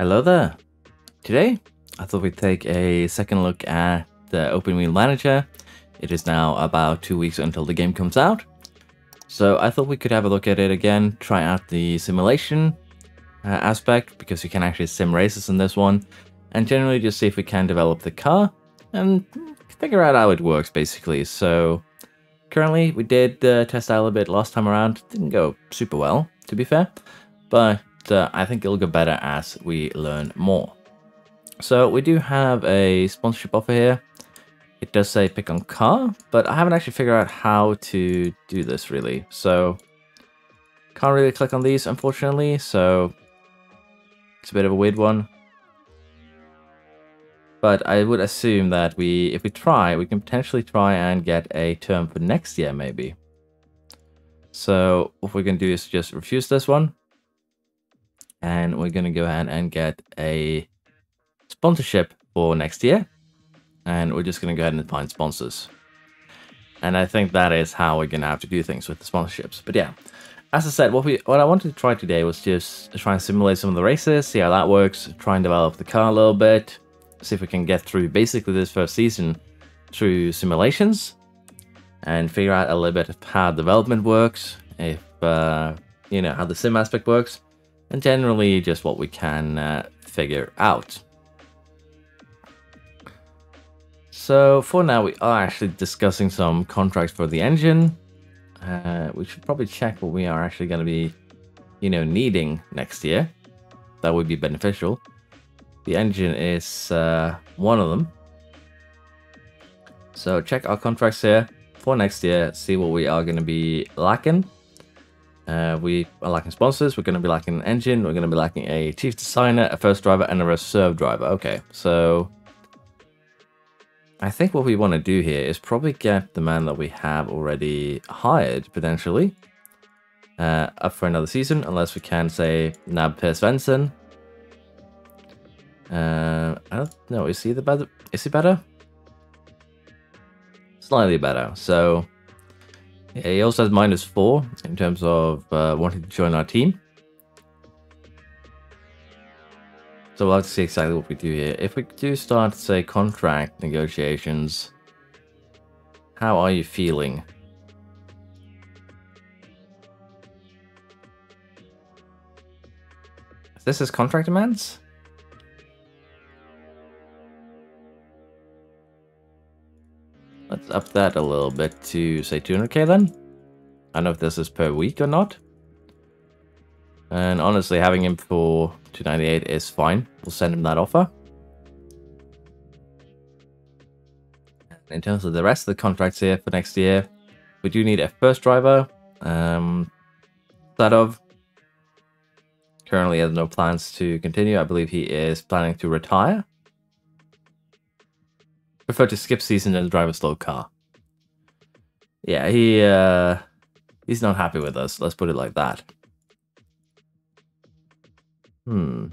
Hello there. Today, I thought we'd take a second look at the Open Wheel Manager. It is now about two weeks until the game comes out. So I thought we could have a look at it again, try out the simulation uh, aspect, because you can actually sim races in this one, and generally just see if we can develop the car, and figure out how it works, basically. So currently, we did uh, test out a bit last time around. Didn't go super well, to be fair, but uh, I think it'll get better as we learn more. So we do have a sponsorship offer here. It does say pick on car, but I haven't actually figured out how to do this really. So can't really click on these unfortunately. So it's a bit of a weird one. But I would assume that we, if we try, we can potentially try and get a term for next year maybe. So what we're going to do is just refuse this one and we're going to go ahead and get a sponsorship for next year. And we're just going to go ahead and find sponsors. And I think that is how we're going to have to do things with the sponsorships. But yeah, as I said, what we what I wanted to try today was just try and simulate some of the races, see how that works, try and develop the car a little bit, see if we can get through basically this first season through simulations, and figure out a little bit of how development works, if uh, you know how the sim aspect works, and generally just what we can uh, figure out. So for now, we are actually discussing some contracts for the engine. Uh, we should probably check what we are actually going to be, you know, needing next year. That would be beneficial. The engine is uh, one of them. So check our contracts here for next year, see what we are going to be lacking. Uh, we are lacking sponsors. We're going to be lacking an engine. We're going to be lacking a chief designer, a first driver, and a reserve driver. Okay, so I think what we want to do here is probably get the man that we have already hired, potentially, uh, up for another season, unless we can say Nab Per Svensson. Uh, I don't know, is he the better? Is he better? Slightly better, so he also has minus four in terms of uh, wanting to join our team. So we'll have to see exactly what we do here. If we do start, say, contract negotiations, how are you feeling? Is this his contract demands? Let's up that a little bit to, say, 200k then. I don't know if this is per week or not. And honestly, having him for 298 is fine. We'll send him that offer. In terms of the rest of the contracts here for next year, we do need a first driver. Um, of currently has no plans to continue. I believe he is planning to retire. Prefer to skip season and drive a slow car. Yeah, he uh, he's not happy with us. Let's put it like that. Hmm.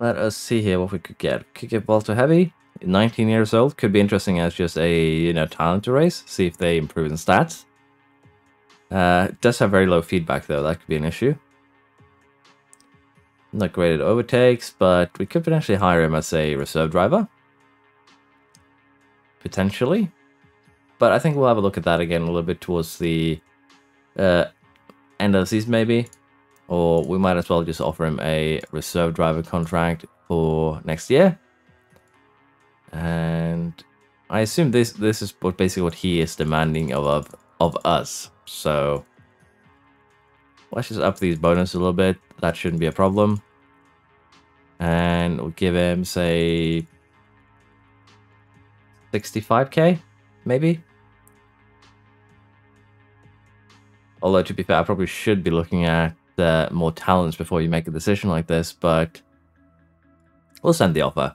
Let us see here what we could get. Could get Walter Heavy, 19 years old. Could be interesting as just a, you know, talent to race. See if they improve in stats. Uh, does have very low feedback though, that could be an issue. Not great at overtakes, but we could potentially hire him as a reserve driver. Potentially. But I think we'll have a look at that again a little bit towards the uh, end of the season maybe. Or we might as well just offer him a reserve driver contract for next year. And I assume this this is what basically what he is demanding of, of, of us. So let's just up these bonuses a little bit. That shouldn't be a problem. And we'll give him, say, 65k, maybe? Although, to be fair, I probably should be looking at uh, more talents before you make a decision like this, but we'll send the offer.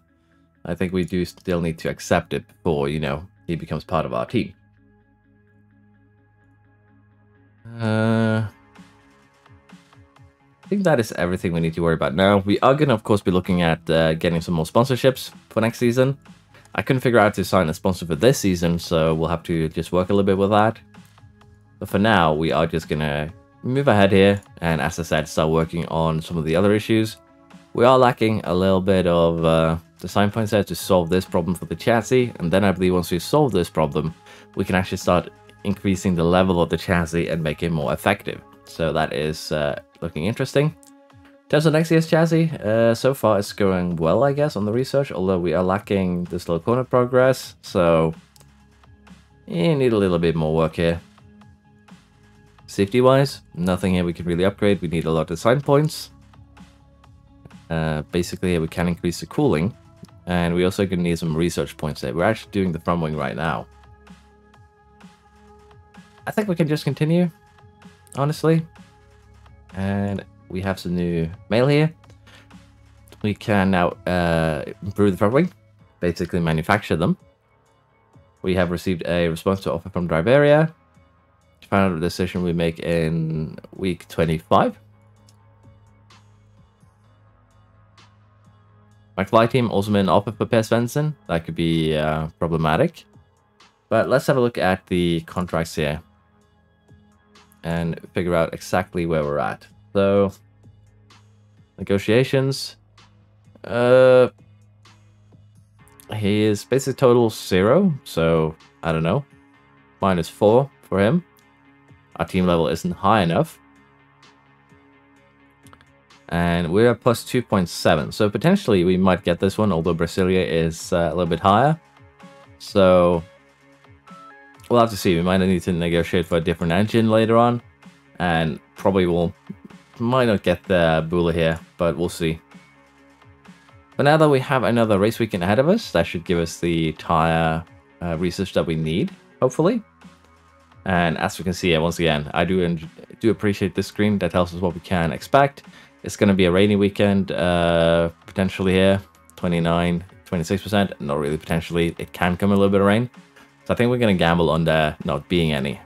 I think we do still need to accept it before, you know, he becomes part of our team. Uh, I think that is everything we need to worry about now. We are going to, of course, be looking at uh, getting some more sponsorships for next season. I couldn't figure out to sign a sponsor for this season, so we'll have to just work a little bit with that. But for now, we are just gonna move ahead here, and as I said, start working on some of the other issues. We are lacking a little bit of uh, design points there to solve this problem for the chassis, and then I believe once we solve this problem, we can actually start increasing the level of the chassis and make it more effective. So that is uh, looking interesting. In terms of next year's chassis, uh, so far it's going well, I guess, on the research, although we are lacking this little corner progress, so you need a little bit more work here. Safety-wise, nothing here we can really upgrade. We need a lot of design points. Uh, basically, we can increase the cooling. And we also gonna need some research points there. We're actually doing the front wing right now. I think we can just continue, honestly. And we have some new mail here. We can now uh, improve the front wing, basically manufacture them. We have received a response to offer from Driveria final decision we make in week 25. My fly team also made an offer for Per Svensson. That could be uh, problematic. But let's have a look at the contracts here. And figure out exactly where we're at. So, negotiations. Uh, he is basically total zero. So, I don't know. Minus four for him our team level isn't high enough. And we're at plus 2.7, so potentially we might get this one, although Brasilia is uh, a little bit higher. So we'll have to see. We might need to negotiate for a different engine later on, and probably will might not get the Bula here, but we'll see. But now that we have another race weekend ahead of us, that should give us the tire uh, research that we need, hopefully. And as we can see, once again, I do do appreciate this screen that tells us what we can expect. It's going to be a rainy weekend, uh, potentially here, 29, 26%. Not really potentially. It can come a little bit of rain. I think we're going to gamble on there not being any.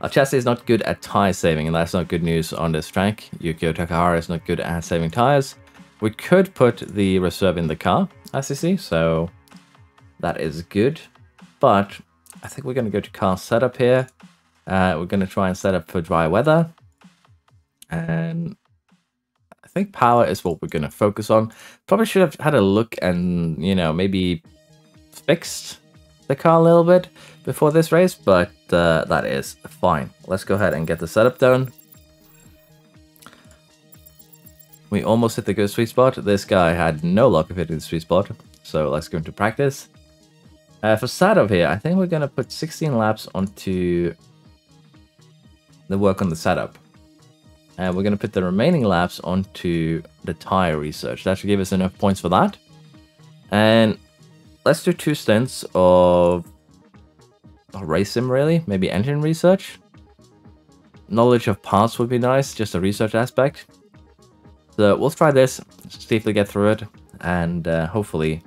Our chassis is not good at tire saving, and that's not good news on this track. Yukio Takahara is not good at saving tires. We could put the reserve in the car, as you see, so that is good. But I think we're going to go to car setup here. Uh, we're going to try and set up for dry weather. And I think power is what we're going to focus on. Probably should have had a look and, you know, maybe fixed the car a little bit before this race, but uh, that is fine. Let's go ahead and get the setup done. We almost hit the good sweet spot. This guy had no luck of hitting the sweet spot, so let's go into practice. Uh, for Sadov here, I think we're going to put 16 laps onto the work on the setup. And we're going to put the remaining laps onto the tire research. That should give us enough points for that. And let's do two stints of race sim, really. Maybe engine research. Knowledge of parts would be nice, just a research aspect. So we'll try this, see if we get through it, and uh, hopefully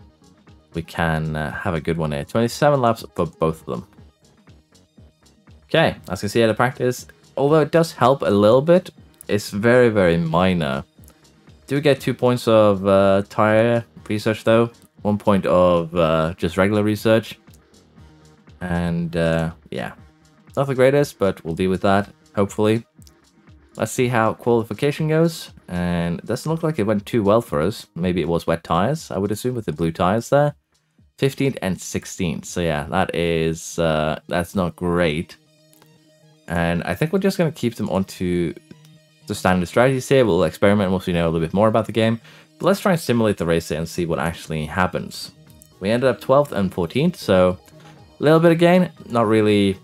we can uh, have a good one here. 27 laps for both of them. Okay, as you can see at the practice, although it does help a little bit, it's very, very minor. Do we get two points of uh, tire research though, one point of uh, just regular research. And uh, yeah, not the greatest, but we'll deal with that, hopefully. Let's see how qualification goes. And it doesn't look like it went too well for us. Maybe it was wet tires, I would assume, with the blue tires there. 15th and 16th. So yeah, that is uh, that's not great. And I think we're just going to keep them onto the standard strategies here. We'll experiment once we know a little bit more about the game. But let's try and simulate the race and see what actually happens. We ended up 12th and 14th, so a little bit of gain. Not really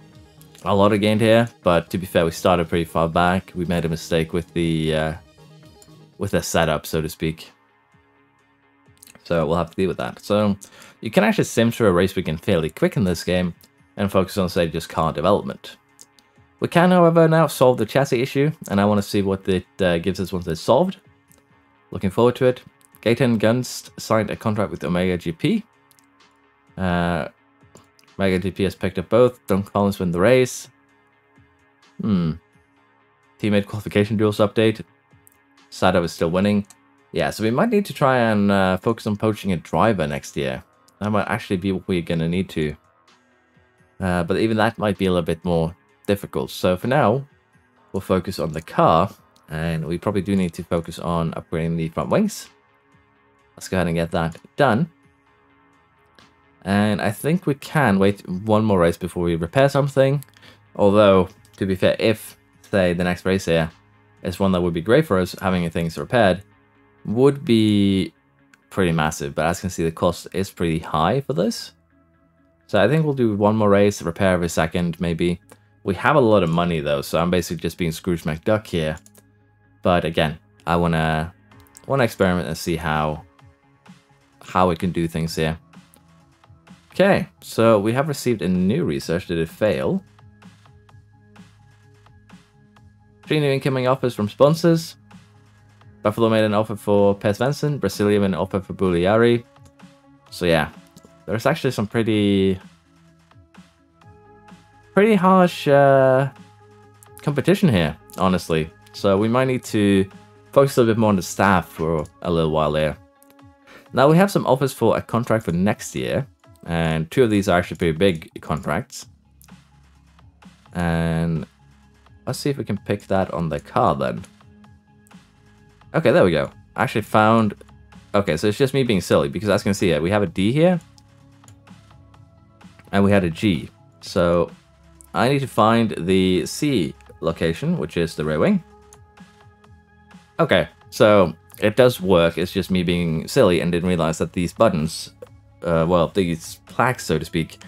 a lot of gain here, but to be fair, we started pretty far back. We made a mistake with the uh, with the setup, so to speak. So we'll have to deal with that. So you can actually sim through a race weekend fairly quick in this game and focus on, say, just car development. We can, however, now solve the chassis issue, and I want to see what it uh, gives us once it's solved. Looking forward to it. Gaten Gunst signed a contract with Omega GP. Uh, Omega GP has picked up both. Don Collins win the race. Hmm. Teammate qualification duels update. Sadov is still winning. Yeah, so we might need to try and uh, focus on poaching a driver next year. that might actually be what we're gonna need to. Uh, but even that might be a little bit more difficult. So for now, we'll focus on the car, and we probably do need to focus on upgrading the front wings. Let's go ahead and get that done. And I think we can wait one more race before we repair something. Although, to be fair, if, say, the next race here is one that would be great for us, having things repaired, would be pretty massive. But as you can see, the cost is pretty high for this. So I think we'll do one more race, repair every second, maybe. We have a lot of money, though, so I'm basically just being Scrooge McDuck here. But again, I want to want to experiment and see how how we can do things here. Okay, so we have received a new research. Did it fail? Three new incoming offers from sponsors. Buffalo made an offer for Per Svensson. Brasilia made an offer for Buliari. So yeah, there's actually some pretty... Pretty harsh uh, competition here, honestly. So we might need to focus a little bit more on the staff for a little while there. Now we have some offers for a contract for next year. And two of these are actually pretty big contracts. And let's see if we can pick that on the car then. Okay, there we go. I actually found... Okay, so it's just me being silly, because as you can see, we have a D here. And we had a G. So I need to find the C location, which is the wing. Okay, so it does work. It's just me being silly and didn't realize that these buttons uh, well, these plaques, so to speak,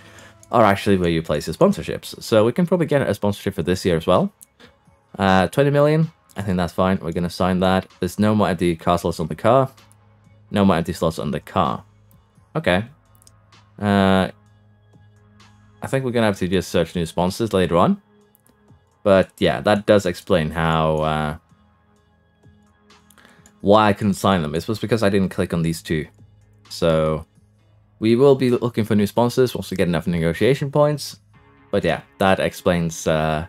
are actually where you place your sponsorships. So we can probably get a sponsorship for this year as well. Uh, 20 million, I think that's fine. We're going to sign that. There's no more empty car slots on the car. No more empty slots on the car. Okay. Uh, I think we're going to have to just search new sponsors later on. But yeah, that does explain how... Why I couldn't sign them. It was because I didn't click on these two. So we will be looking for new sponsors once we get enough negotiation points. But yeah, that explains uh,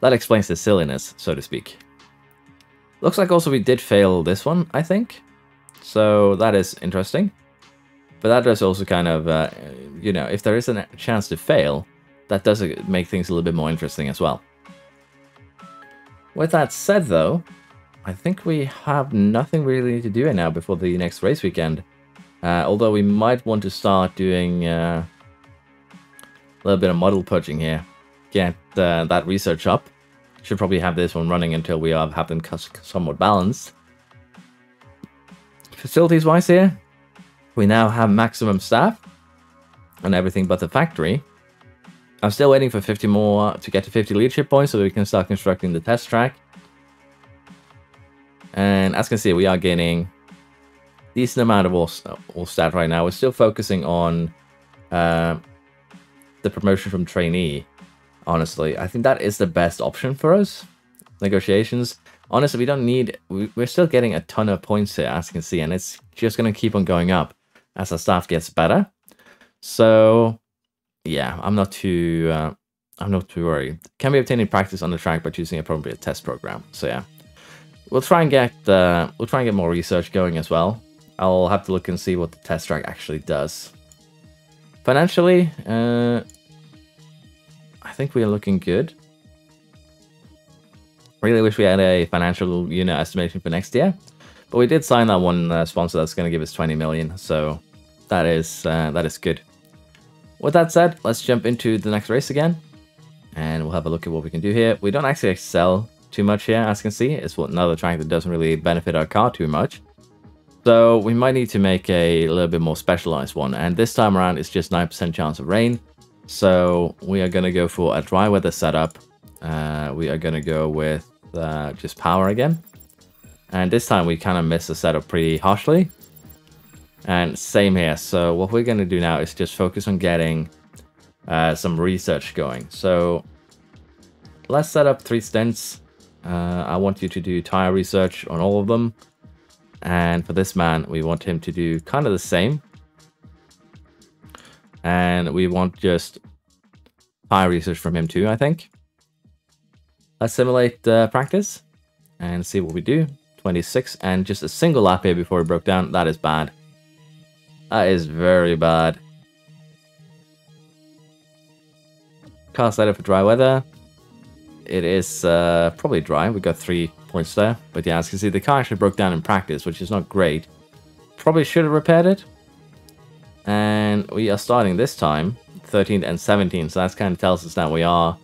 that explains the silliness, so to speak. Looks like also we did fail this one, I think. So that is interesting. But that does also kind of, uh, you know, if there is a chance to fail, that does make things a little bit more interesting as well. With that said, though, I think we have nothing really to do right now before the next race weekend. Uh, although we might want to start doing uh, a little bit of model purging here. Get uh, that research up. Should probably have this one running until we have them somewhat balanced. Facilities wise here, we now have maximum staff and everything but the factory. I'm still waiting for 50 more to get to 50 leadership points so we can start constructing the test track. And as you can see, we are gaining decent amount of all, all stat right now. We're still focusing on uh, the promotion from trainee, honestly. I think that is the best option for us. Negotiations. Honestly, we don't need... We're still getting a ton of points here, as you can see, and it's just going to keep on going up as our staff gets better. So, yeah, I'm not too... Uh, I'm not too worried. Can be obtained in practice on the track by choosing a appropriate test program. So yeah, we'll try and get uh, we'll try and get more research going as well. I'll have to look and see what the test track actually does. Financially, uh, I think we are looking good. Really wish we had a financial unit estimation for next year. But we did sign that one uh, sponsor that's going to give us 20 million, so that is uh, that is good. With that said, let's jump into the next race again, and we'll have a look at what we can do here. We don't actually excel too much here, as you can see. It's another track that doesn't really benefit our car too much. So we might need to make a little bit more specialized one. And this time around, it's just 9% chance of rain. So we are going to go for a dry weather setup. Uh, we are going to go with uh, just power again. And this time we kind of missed the setup pretty harshly. And same here. So what we're going to do now is just focus on getting uh, some research going. So let's set up three stints. Uh, I want you to do tire research on all of them. And for this man, we want him to do kind of the same. And we want just tire research from him too, I think. Let's simulate uh, practice and see what we do. 26 and just a single lap here before we broke down. That is bad. That is very bad. Cast that for dry weather. It is uh, probably dry. We got three points there. But yeah, as you can see, the car actually broke down in practice, which is not great. Probably should have repaired it. And we are starting this time, 13th and 17th. So that kind of tells us that we are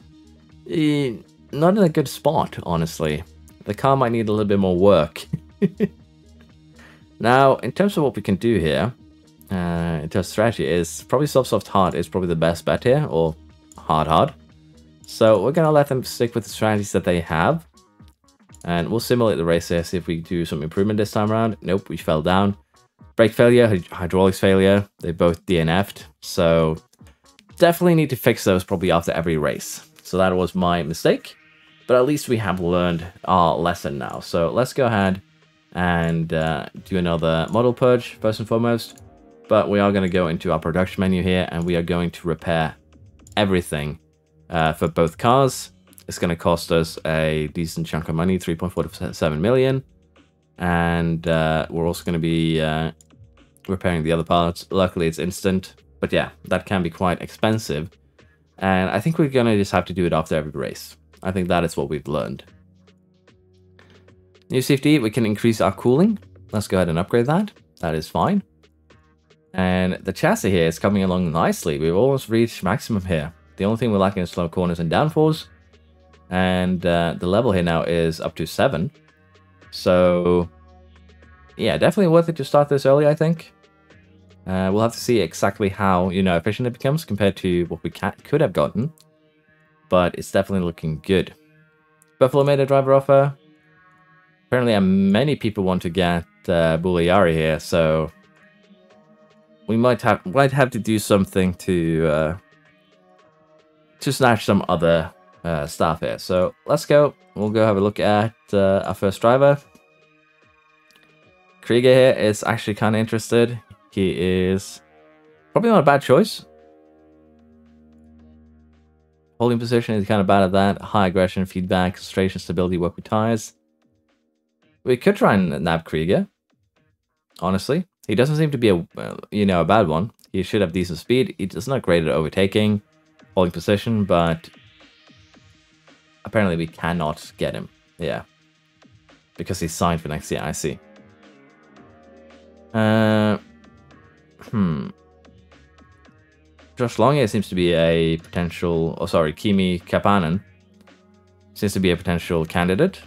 eh, not in a good spot, honestly. The car might need a little bit more work. now, in terms of what we can do here, uh, in terms of strategy, is probably soft, soft, hard is probably the best bet here, or hard, hard. So we're going to let them stick with the strategies that they have. And we'll simulate the race here, see if we do some improvement this time around. Nope, we fell down. Brake failure, hydraulics failure, they both DNF'd. So definitely need to fix those probably after every race. So that was my mistake. But at least we have learned our lesson now. So let's go ahead and uh, do another model purge first and foremost. But we are going to go into our production menu here and we are going to repair everything uh, for both cars. It's going to cost us a decent chunk of money, 3.47 million. And uh, we're also going to be uh, repairing the other parts. Luckily, it's instant. But yeah, that can be quite expensive. And I think we're going to just have to do it after every race. I think that is what we've learned. New safety, we can increase our cooling. Let's go ahead and upgrade that. That is fine. And the chassis here is coming along nicely. We've almost reached maximum here. The only thing we're lacking is slow corners and downforce. And uh, the level here now is up to 7. So, yeah, definitely worth it to start this early, I think. Uh, we'll have to see exactly how, you know, efficient it becomes compared to what we could have gotten. But it's definitely looking good. Buffalo made a driver offer. Apparently, uh, many people want to get uh, Buliari here, so we might have might have to do something to uh, to snatch some other uh, stuff here. So let's go. We'll go have a look at uh, our first driver. Krieger here is actually kind of interested. He is probably not a bad choice. Holding position is kind of bad at that. High aggression, feedback, concentration, stability, work with tires. We could try and nab Krieger. Honestly, he doesn't seem to be a you know a bad one. He should have decent speed. He's not great at overtaking holding position, but apparently we cannot get him. Yeah. Because he's signed for next year, I see. Uh, hmm. Josh Longe seems to be a potential, oh sorry, Kimi Kapanen seems to be a potential candidate.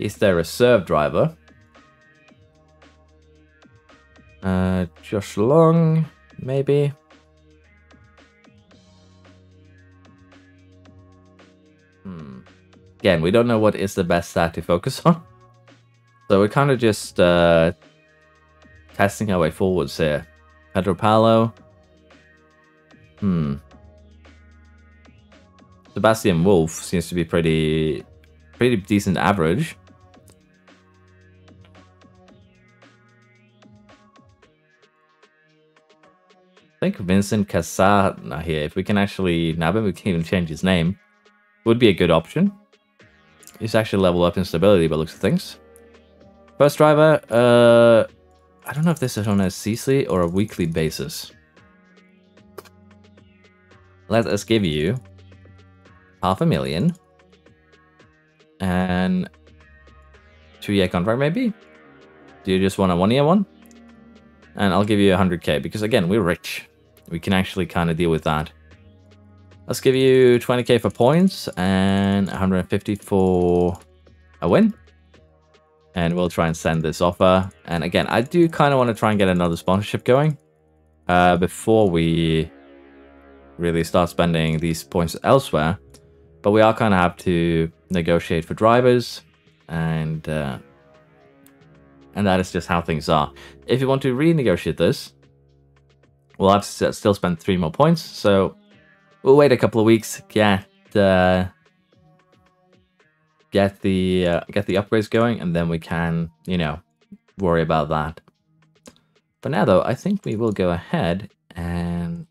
Is there a reserve driver. Uh, Josh Long maybe. Hmm. Again, we don't know what is the best stat to focus on. So we're kind of just uh, testing our way forwards here. Pedro Palo. Hmm. Sebastian Wolf seems to be pretty, pretty decent average. Think Vincent Casana here, if we can actually nab him, we can even change his name, would be a good option. He's actually level up in stability by looks of things. First driver, uh, I don't know if this is on a seasonally or a weekly basis. Let us give you half a million and two year contract maybe? Do you just want a one year one? And I'll give you 100k because again, we're rich we can actually kind of deal with that. Let's give you 20k for points and 150 for a win. And we'll try and send this offer. And again, I do kind of want to try and get another sponsorship going uh, before we really start spending these points elsewhere. But we are kind of have to negotiate for drivers and uh, and that is just how things are. If you want to renegotiate this, we'll have to still spend three more points. So we'll wait a couple of weeks, get uh, get the uh, get the upgrades going, and then we can, you know, worry about that. For now, though, I think we will go ahead and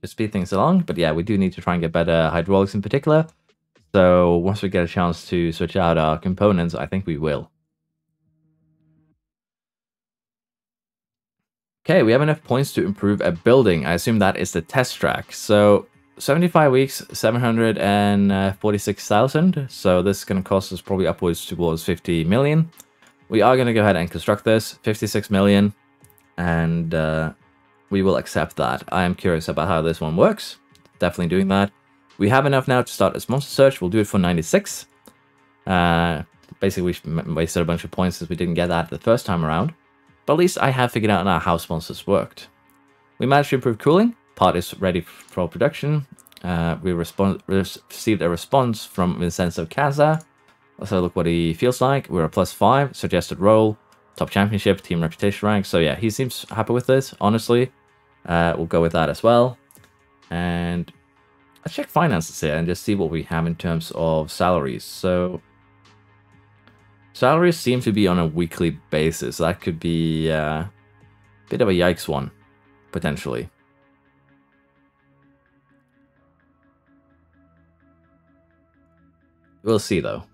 just speed things along. But yeah, we do need to try and get better hydraulics in particular. So once we get a chance to switch out our components, I think we will. Okay, we have enough points to improve a building. I assume that is the test track. So 75 weeks, 746,000. So this is going to cost us probably upwards towards 50 million. We are going to go ahead and construct this, 56 million, and uh, we will accept that. I am curious about how this one works. Definitely doing that. We have enough now to start a sponsor search. We'll do it for 96. Uh, basically, we wasted a bunch of points since we didn't get that the first time around. But at least I have figured out now how sponsors worked. We managed to improve cooling. Part is ready for production. Uh, we received a response from Vincenzo Casa. Let's have a look what he feels like. We're a plus five, suggested role, top championship, team reputation rank. So yeah, he seems happy with this, honestly. Uh, we'll go with that as well. And let's check finances here and just see what we have in terms of salaries. So salaries seem to be on a weekly basis. That could be uh, a bit of a yikes one, potentially. We'll see though.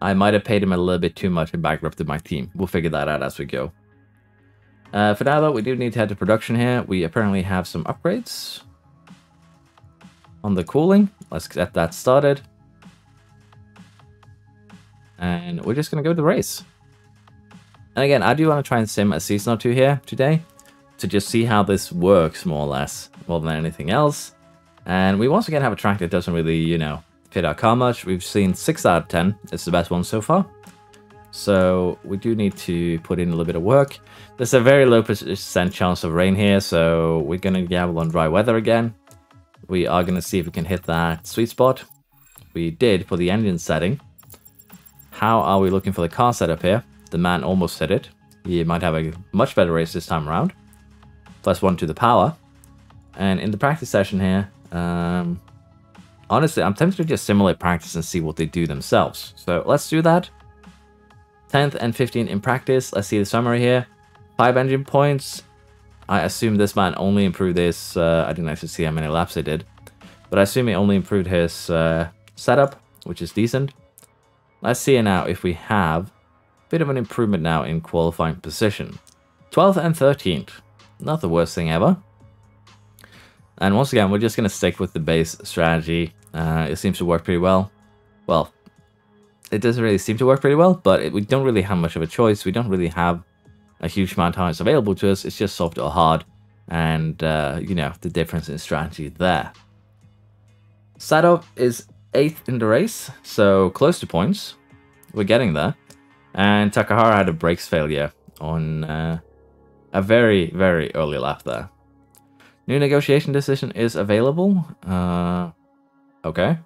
I might have paid him a little bit too much and bankrupted my team. We'll figure that out as we go. Uh, for now, though, we do need to head to production here. We apparently have some upgrades on the cooling. Let's get that started. And we're just going to go to the race. And again, I do want to try and sim a season or two here today to just see how this works, more or less, more than anything else. And we once again have a track that doesn't really, you know, fit our car much. We've seen 6 out of 10. It's the best one so far. So we do need to put in a little bit of work. There's a very low percent chance of rain here, so we're going to gamble on dry weather again. We are going to see if we can hit that sweet spot. We did for the engine setting. How are we looking for the car setup here? The man almost said it. He might have a much better race this time around. Plus one to the power. And in the practice session here, um, honestly, I'm tempted to just simulate practice and see what they do themselves. So let's do that. 10th and 15th in practice. Let's see the summary here. 5 engine points. I assume this man only improved this. Uh, I didn't actually see how many laps he did. But I assume he only improved his uh, setup, which is decent. Let's see now if we have a bit of an improvement now in qualifying position. 12th and 13th. Not the worst thing ever. And once again, we're just going to stick with the base strategy. Uh, it seems to work pretty well. Well, it doesn't really seem to work pretty well, but it, we don't really have much of a choice. We don't really have a huge amount of times available to us. It's just soft or hard. And, uh, you know, the difference in strategy there. Sadov is 8th in the race, so close to points. We're getting there. And Takahara had a brakes failure on uh, a very, very early lap there. New negotiation decision is available. Uh, okay.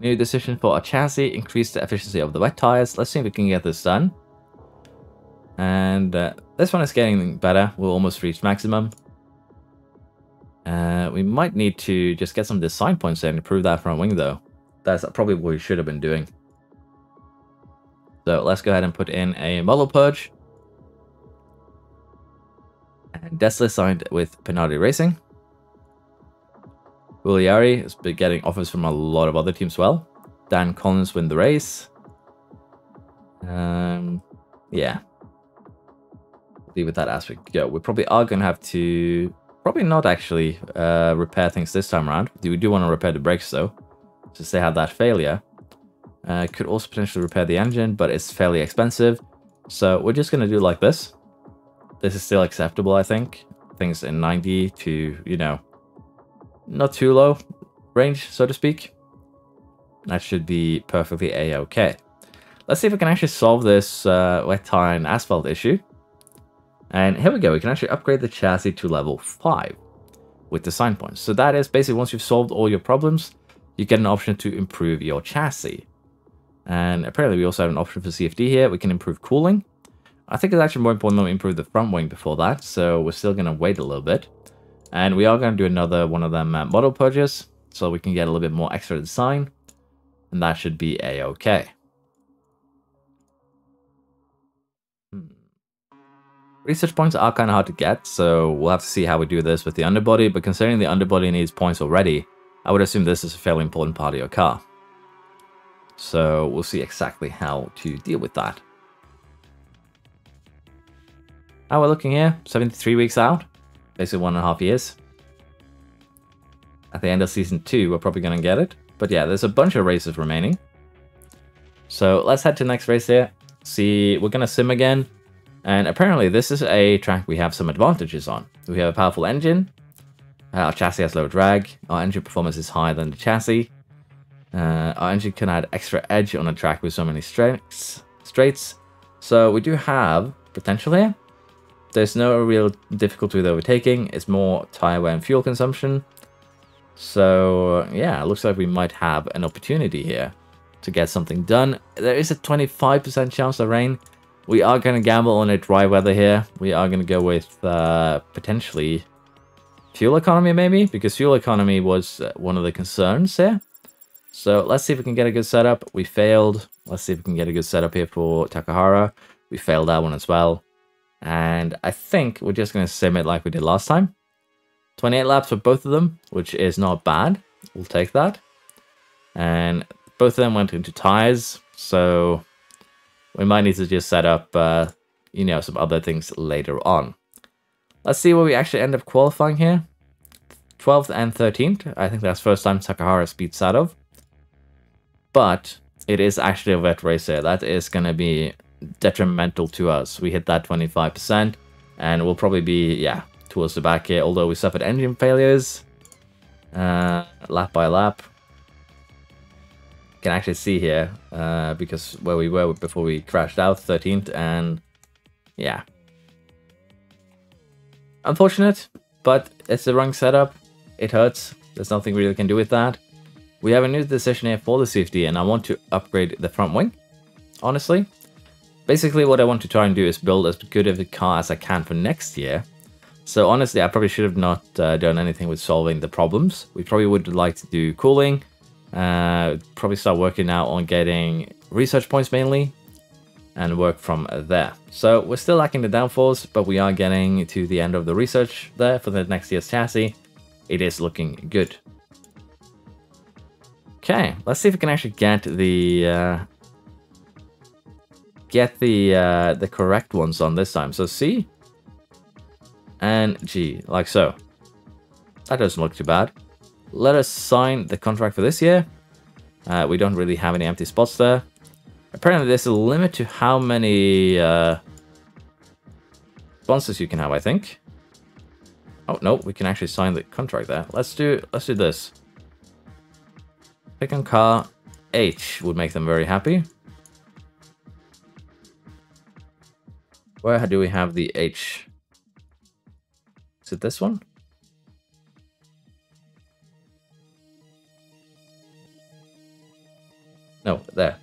New decision for a chassis, increase the efficiency of the wet tires. Let's see if we can get this done. And uh, this one is getting better. We'll almost reach maximum. Uh, we might need to just get some design points there and improve that front wing though. That's probably what we should have been doing. So let's go ahead and put in a model purge. And Dessler signed with Penardi Racing. Buliari has been getting offers from a lot of other teams well. Dan Collins win the race. Um, yeah. It that aspect. go. We probably are going to have to... Probably not actually uh, repair things this time around. We do want to repair the brakes though. Since they had that failure. Uh, could also potentially repair the engine, but it's fairly expensive. So we're just going to do like this. This is still acceptable, I think. Things in 90 to, you know, not too low range, so to speak. That should be perfectly a-okay. Let's see if we can actually solve this uh, wet tire and asphalt issue. And here we go, we can actually upgrade the chassis to level 5 with the design points. So that is basically once you've solved all your problems, you get an option to improve your chassis. And apparently we also have an option for CFD here. We can improve cooling. I think it's actually more important that we improve the front wing before that, so we're still going to wait a little bit. And we are going to do another one of them uh, model purges, so we can get a little bit more extra design. And that should be a-okay. Research points are kind of hard to get, so we'll have to see how we do this with the underbody, but considering the underbody needs points already, I would assume this is a fairly important part of your car. So we'll see exactly how to deal with that. How we're looking here, 73 weeks out, basically one and a half years. At the end of season two, we're probably going to get it. But yeah, there's a bunch of races remaining. So let's head to the next race here. See, we're going to sim again. And apparently this is a track we have some advantages on. We have a powerful engine. Our chassis has low drag. Our engine performance is higher than the chassis. Uh, our engine can add extra edge on a track with so many straights. straights. So we do have potential here. There's no real difficulty with overtaking. It's more tire wear and fuel consumption. So yeah, it looks like we might have an opportunity here to get something done. There is a 25% chance of rain. We are going to gamble on a dry weather here. We are going to go with uh, potentially fuel economy maybe, because fuel economy was uh, one of the concerns here. So let's see if we can get a good setup. We failed. Let's see if we can get a good setup here for Takahara. We failed that one as well. And I think we're just going to sim it like we did last time. 28 laps for both of them, which is not bad. We'll take that. And both of them went into tires, so we might need to just set up, uh, you know, some other things later on. Let's see where we actually end up qualifying here. 12th and 13th. I think that's first time Takahara beats Sadov. But it is actually a wet race here. That is going to be detrimental to us. We hit that 25%, and we'll probably be, yeah, towards the back here, although we suffered engine failures. Uh, lap by lap. Can actually see here, uh, because where we were before we crashed out, 13th, and yeah. Unfortunate, but it's the wrong setup. It hurts. There's nothing really can do with that. We have a new decision here for the safety, and I want to upgrade the front wing, honestly. Basically, what I want to try and do is build as good of a car as I can for next year, so honestly, I probably should have not uh, done anything with solving the problems. We probably would like to do cooling, uh, probably start working out on getting research points mainly, and work from there. So we're still lacking the downforce, but we are getting to the end of the research there for the next year's chassis. It is looking good. Okay, let's see if we can actually get the uh, get the uh, the correct ones on this time. So C and G, like so. That doesn't look too bad. Let us sign the contract for this year. Uh, we don't really have any empty spots there. Apparently there's a limit to how many uh, sponsors you can have, I think. Oh, no, we can actually sign the contract there. Let's do, let's do this. Pick on car H would make them very happy. Where do we have the H? Is it this one? No, there.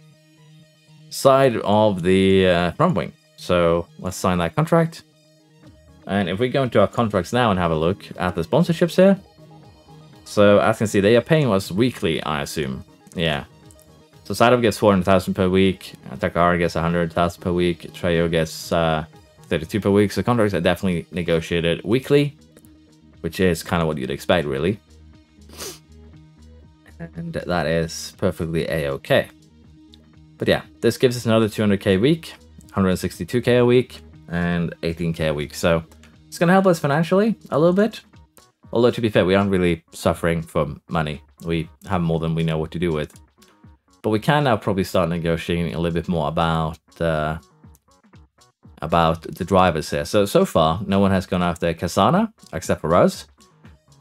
Side of the uh, front wing. So let's sign that contract. And if we go into our contracts now and have a look at the sponsorships here. So as you can see, they are paying us weekly, I assume. Yeah. So Sadov gets 400,000 per week, Takahara gets 100,000 per week, Trejo gets uh, 32 per week. So contracts are definitely negotiated weekly, which is kind of what you'd expect, really. And that is perfectly a-okay. But yeah, this gives us another 200k a week, 162k a week, and 18k a week. So it's going to help us financially a little bit. Although, to be fair, we aren't really suffering from money. We have more than we know what to do with. But we can now probably start negotiating a little bit more about uh, about the drivers here. So, so far, no one has gone after Kasana, except for us.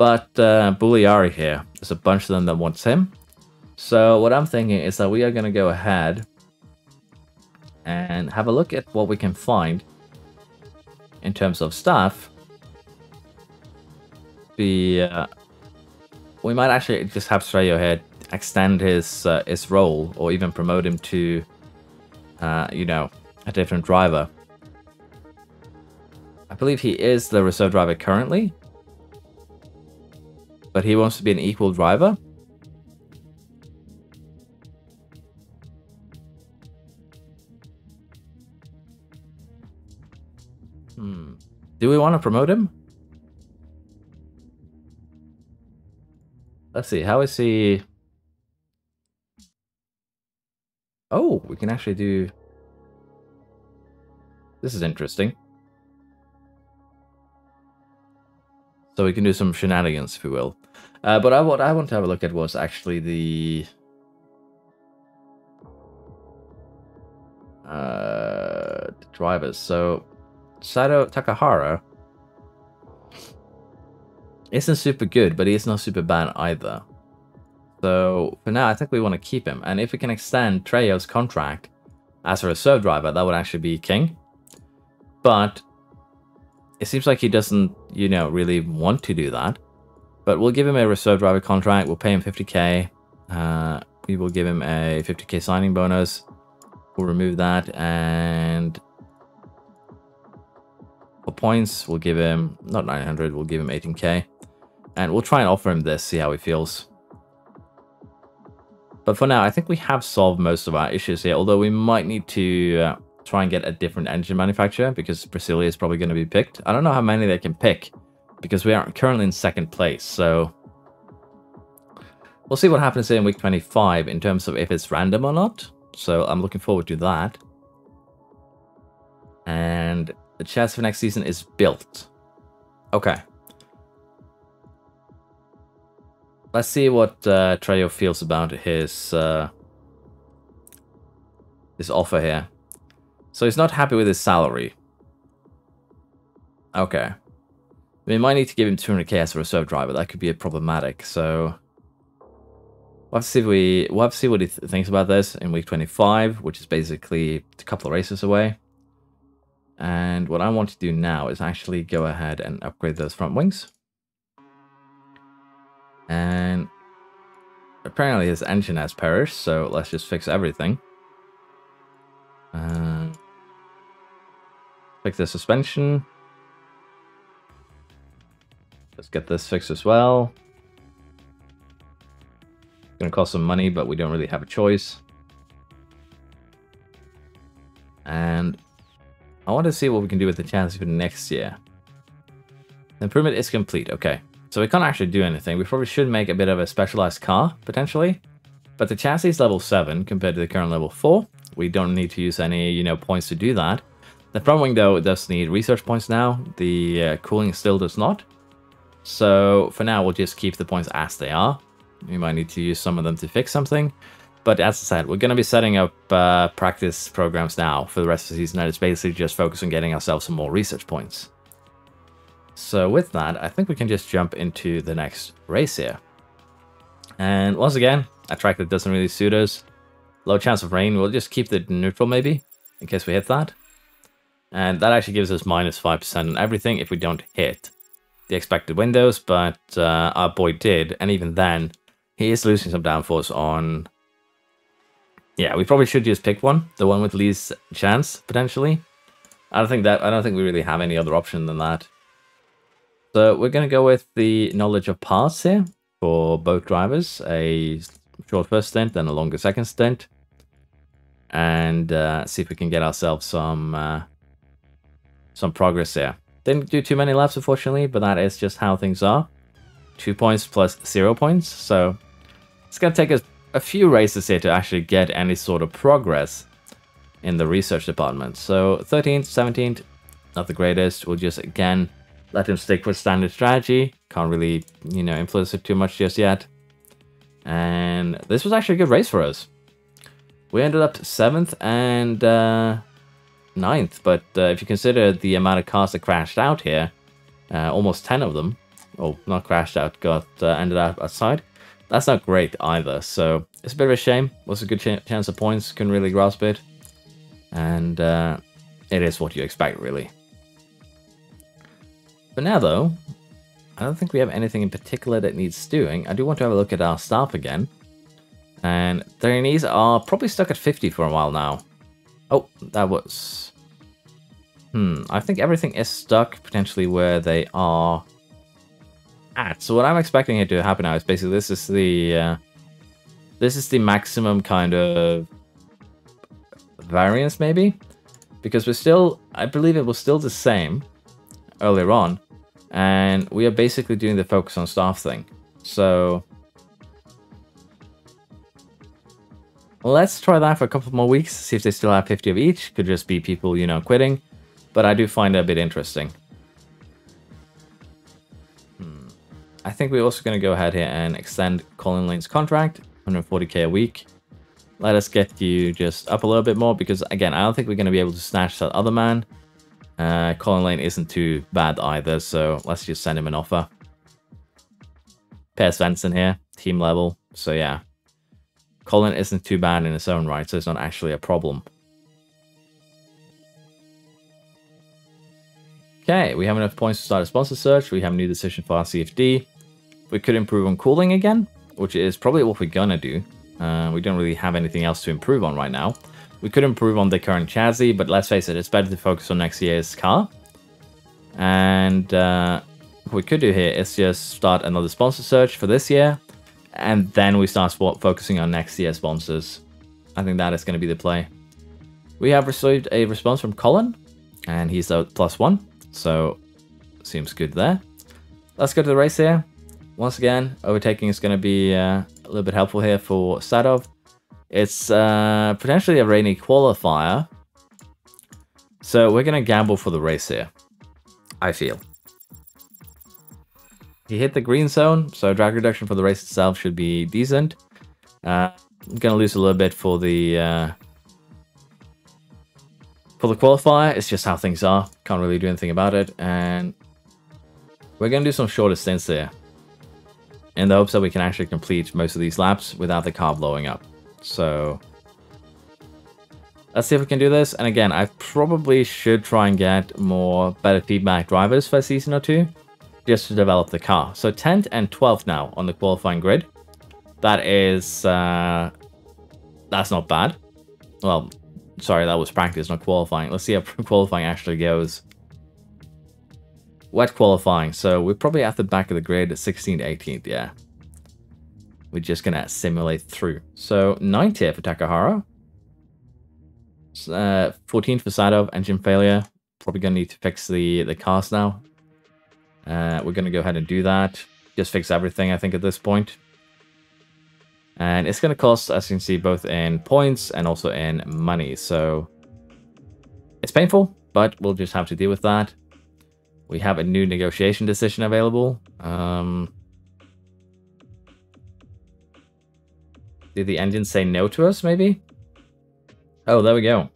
But uh, Buliari here, there's a bunch of them that wants him. So what I'm thinking is that we are going to go ahead and have a look at what we can find in terms of stuff. The uh, we might actually just have Strayo here extend his uh, his role or even promote him to, uh, you know, a different driver. I believe he is the reserve driver currently. But he wants to be an equal driver. Hmm. Do we want to promote him? Let's see, how is he... Oh, we can actually do... This is interesting. So we can do some shenanigans, if you will. Uh, but I, what I want to have a look at was actually the... Uh, the drivers. So, Sato Takahara isn't super good, but he's not super bad either. So for now, I think we want to keep him. And if we can extend Treyo's contract as a reserve driver, that would actually be king. But it seems like he doesn't, you know, really want to do that. But we'll give him a reserve driver contract. We'll pay him 50k. Uh, we will give him a 50k signing bonus. We'll remove that. And for points, we'll give him, not 900, we'll give him 18k. And we'll try and offer him this, see how he feels. But for now, I think we have solved most of our issues here, although we might need to uh, try and get a different engine manufacturer because Brasilia is probably going to be picked. I don't know how many they can pick because we are currently in second place, so we'll see what happens in week 25 in terms of if it's random or not. So I'm looking forward to that. And the chest for next season is built. Okay. Let's see what uh, feels about his uh, his offer here. So he's not happy with his salary. Okay. We might need to give him 200k as a reserve driver. That could be a problematic. So we'll have to see if we we'll have to see what he th thinks about this in week 25, which is basically a couple of races away. And what I want to do now is actually go ahead and upgrade those front wings. And apparently his engine has perished, so let's just fix everything. Uh, fix the suspension. Let's get this fixed as well. It's gonna cost some money, but we don't really have a choice. And I want to see what we can do with the chassis for next year. The improvement is complete, okay. So we can't actually do anything. We probably should make a bit of a specialized car, potentially. But the chassis is level 7 compared to the current level 4. We don't need to use any, you know, points to do that. The front wing, though, does need research points now. The uh, cooling still does not. So for now, we'll just keep the points as they are. We might need to use some of them to fix something. But as I said, we're going to be setting up uh, practice programs now for the rest of the season. And it's basically just focus on getting ourselves some more research points. So with that, I think we can just jump into the next race here. And once again, a track that doesn't really suit us. Low chance of rain, we'll just keep the neutral maybe, in case we hit that. And that actually gives us minus 5% on everything if we don't hit the expected windows, but uh, our boy did, and even then, he is losing some downforce on... Yeah, we probably should just pick one, the one with least chance, potentially. I don't think that I don't think we really have any other option than that. So we're going to go with the knowledge of parts here for both drivers. A short first stint then a longer second stint. And uh, see if we can get ourselves some uh, some progress here. Didn't do too many laps, unfortunately, but that is just how things are. Two points plus zero points. So it's going to take us a few races here to actually get any sort of progress in the research department. So 13th, 17th, not the greatest. We'll just, again, let him stick with standard strategy. Can't really, you know, influence it too much just yet. And this was actually a good race for us. We ended up 7th and uh, 9th, but uh, if you consider the amount of cars that crashed out here, uh, almost 10 of them, oh, not crashed out, got uh, ended up outside, that's not great either. So it's a bit of a shame. Was a good ch chance of points, couldn't really grasp it. And uh, it is what you expect, really. For now, though, I don't think we have anything in particular that needs doing. I do want to have a look at our staff again. And their knees are probably stuck at 50 for a while now. Oh, that was... Hmm, I think everything is stuck potentially where they are at. So what I'm expecting it to happen now is basically this is the uh, this is the maximum kind of variance maybe because we're still I believe it was still the same earlier on and we are basically doing the focus on staff thing. So let's try that for a couple more weeks, see if they still have 50 of each. Could just be people, you know, quitting. But I do find it a bit interesting. Hmm. I think we're also going to go ahead here and extend Colin Lane's contract, 140k a week. Let us get you just up a little bit more because, again, I don't think we're going to be able to snatch that other man. Uh, Colin Lane isn't too bad either, so let's just send him an offer. Per Svensson here, team level. So yeah, Colin isn't too bad in his own right, so it's not actually a problem. Okay, we have enough points to start a sponsor search. We have a new decision for our CFD. We could improve on cooling again, which is probably what we're gonna do. Uh, we don't really have anything else to improve on right now. We could improve on the current chassis, but let's face it, it's better to focus on next year's car. And uh, what we could do here is just start another sponsor search for this year, and then we start focusing on next year's sponsors. I think that is going to be the play. We have received a response from Colin, and he's a plus one, so seems good there. Let's go to the race here. Once again, overtaking is going to be uh, a little bit helpful here for Sadov. It's uh, potentially a rainy qualifier, so we're going to gamble for the race here, I feel. He hit the green zone, so drag reduction for the race itself should be decent. Uh, I'm gonna lose a little bit for the uh, for the qualifier. It's just how things are. Can't really do anything about it, and we're gonna do some shorter stints here, in the hopes that we can actually complete most of these laps without the car blowing up. So let's see if we can do this. And again, I probably should try and get more better feedback drivers for a season or two just to develop the car. So 10th and 12th now on the qualifying grid. That is, uh, that's not bad. Well, sorry, that was practice, not qualifying. Let's see how qualifying actually goes. Wet qualifying, so we're probably at the back of the grid, 16th, 18th, yeah. We're just gonna simulate through. So 9th here for Takahara. Uh, 14th for Sadov, engine failure. Probably gonna need to fix the, the cars now. Uh, we're going to go ahead and do that. Just fix everything, I think, at this point. And it's going to cost, as you can see, both in points and also in money. So it's painful, but we'll just have to deal with that. We have a new negotiation decision available. Um, did the engine say no to us, maybe? Oh, there we go.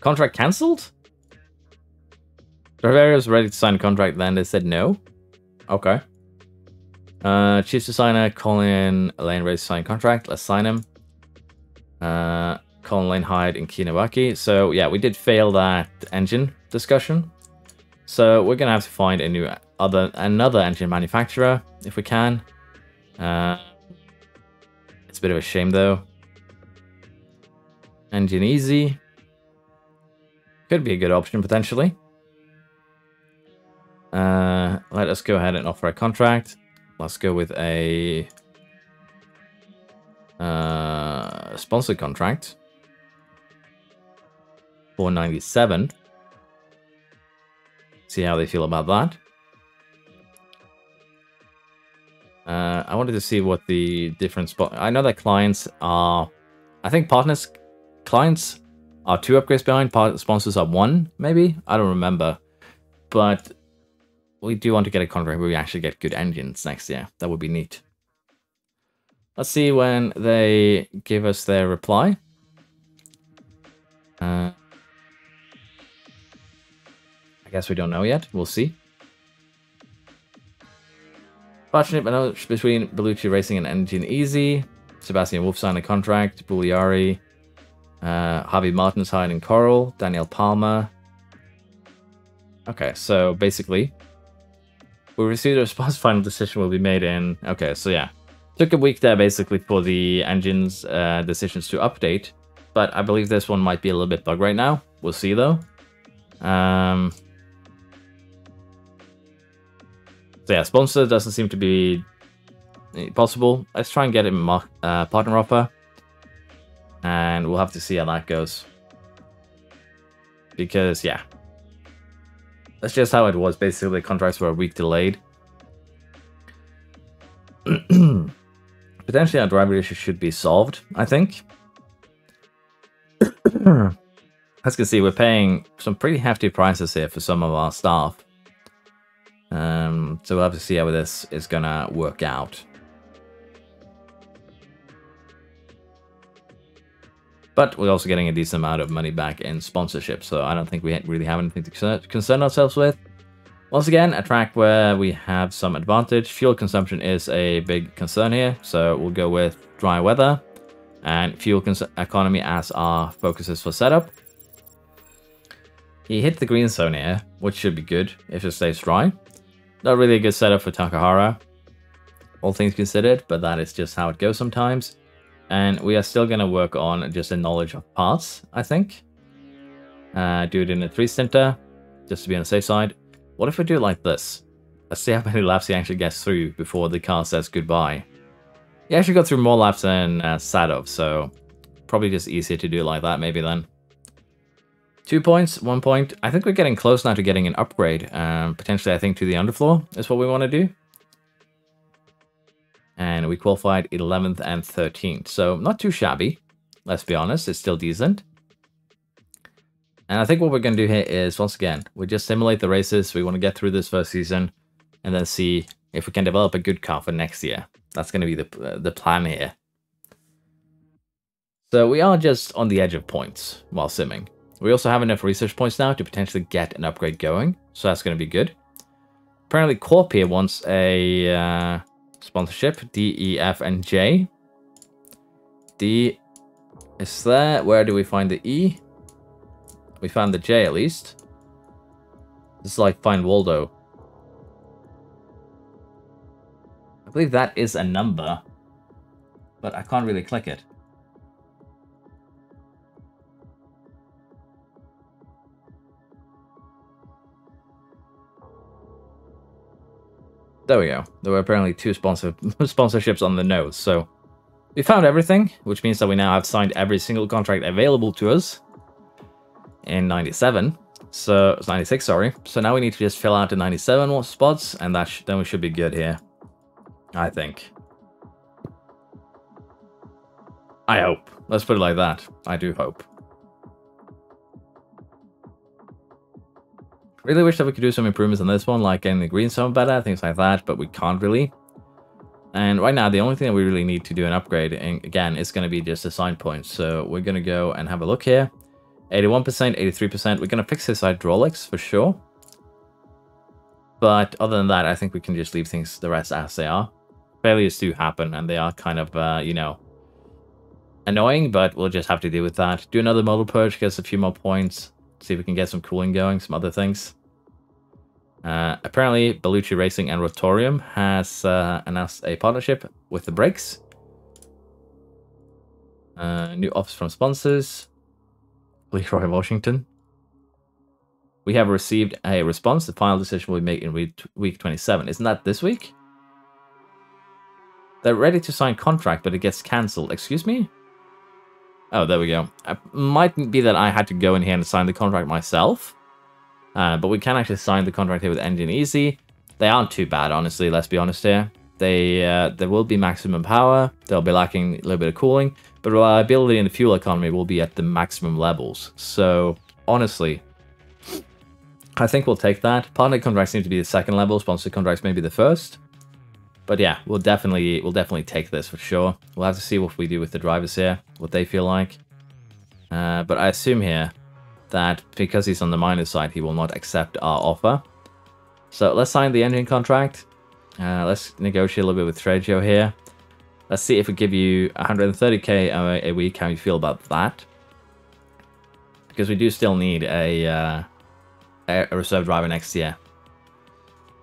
Contract cancelled? Rivera was ready to sign a contract then. They said no. Okay. Uh, Chiefs designer Colin Lane ready to sign contract. Let's sign him. Uh, Colin Lane hired in Kinawaki. So yeah, we did fail that engine discussion. So we're gonna have to find a new other another engine manufacturer if we can. Uh, it's a bit of a shame though. Engine easy. Could be a good option potentially. Uh, let us go ahead and offer a contract. Let's go with a uh, sponsor contract. 497. See how they feel about that. Uh, I wanted to see what the different spot. I know that clients are, I think partners, clients are two upgrades behind. Part sponsors are one, maybe. I don't remember, but we do want to get a contract where we actually get good engines next year. That would be neat. Let's see when they give us their reply. Uh, I guess we don't know yet. We'll see. Fortunate between Bellucci Racing and Engine Easy. Sebastian Wolf signed a contract. Buliari. Uh, Javi Martins hired in Coral. Daniel Palmer. Okay, so basically, we received a response. Final decision will be made in... Okay, so yeah. Took a week there basically for the engine's uh, decisions to update. But I believe this one might be a little bit bug right now. We'll see though. Um, so yeah, sponsor doesn't seem to be possible. Let's try and get a uh, partner offer. And we'll have to see how that goes. Because, yeah, that's just how it was. Basically, the contracts were a week delayed. potentially our driver issue should be solved, I think. As you can see, we're paying some pretty hefty prices here for some of our staff. Um, so we'll have to see how this is gonna work out. But we're also getting a decent amount of money back in sponsorship, so I don't think we really have anything to concern ourselves with. Once again, a track where we have some advantage. Fuel consumption is a big concern here, so we'll go with dry weather and fuel economy as our focuses for setup. He hit the green zone here, which should be good if it stays dry. Not really a good setup for Takahara, all things considered, but that is just how it goes sometimes. And we are still going to work on just a knowledge of parts, I think. Uh, do it in a 3 center, just to be on the safe side. What if we do it like this? Let's see how many laps he actually gets through before the car says goodbye. He actually got through more laps than uh, Sadov, so probably just easier to do like that maybe then. Two points, one point. I think we're getting close now to getting an upgrade. Um, potentially, I think, to the underfloor is what we want to do and we qualified 11th and 13th. So not too shabby, let's be honest, it's still decent. And I think what we're going to do here is, once again, we just simulate the races. We want to get through this first season and then see if we can develop a good car for next year. That's going to be the, uh, the plan here. So we are just on the edge of points while simming. We also have enough research points now to potentially get an upgrade going, so that's going to be good. Apparently Corp here wants a uh, Sponsorship, D, E, F, and J. D is there. Where do we find the E? We found the J at least. This is like find Waldo. I believe that is a number, but I can't really click it. There we go. There were apparently two sponsor sponsorships on the nose, so we found everything, which means that we now have signed every single contract available to us in 97. So, it's 96, sorry. So now we need to just fill out the 97 spots, and that then we should be good here. I think. I hope. Let's put it like that. I do hope. Really wish that we could do some improvements on this one, like getting the green zone better, things like that, but we can't really. And right now, the only thing that we really need to do an upgrade, and again, is going to be just sign points. So we're going to go and have a look here. 81%, 83%. We're going to fix this hydraulics for sure. But other than that, I think we can just leave things the rest as they are. Failures do happen, and they are kind of, uh, you know, annoying, but we'll just have to deal with that. Do another model purge, get us a few more points. See if we can get some cooling going, some other things. Uh, apparently, Bellucci Racing and Rotorium has uh, announced a partnership with the brakes. Uh, new offers from sponsors. Leroy Washington. We have received a response. The final decision will be made in week, week 27. Isn't that this week? They're ready to sign contract, but it gets cancelled. Excuse me? Oh, there we go. It might be that I had to go in here and sign the contract myself. Uh, but we can actually sign the contract here with Engine Easy. They aren't too bad, honestly, let's be honest here. They uh, There will be maximum power. They'll be lacking a little bit of cooling. But reliability and the fuel economy will be at the maximum levels. So, honestly, I think we'll take that. Partner contracts seem to be the second level. Sponsor contracts maybe the first. But yeah, we'll definitely we'll definitely take this for sure. We'll have to see what we do with the drivers here, what they feel like. Uh, but I assume here that because he's on the minus side, he will not accept our offer. So let's sign the engine contract. Uh, let's negotiate a little bit with Trejo here. Let's see if we give you 130k a week, how you feel about that. Because we do still need a, uh, a reserve driver next year.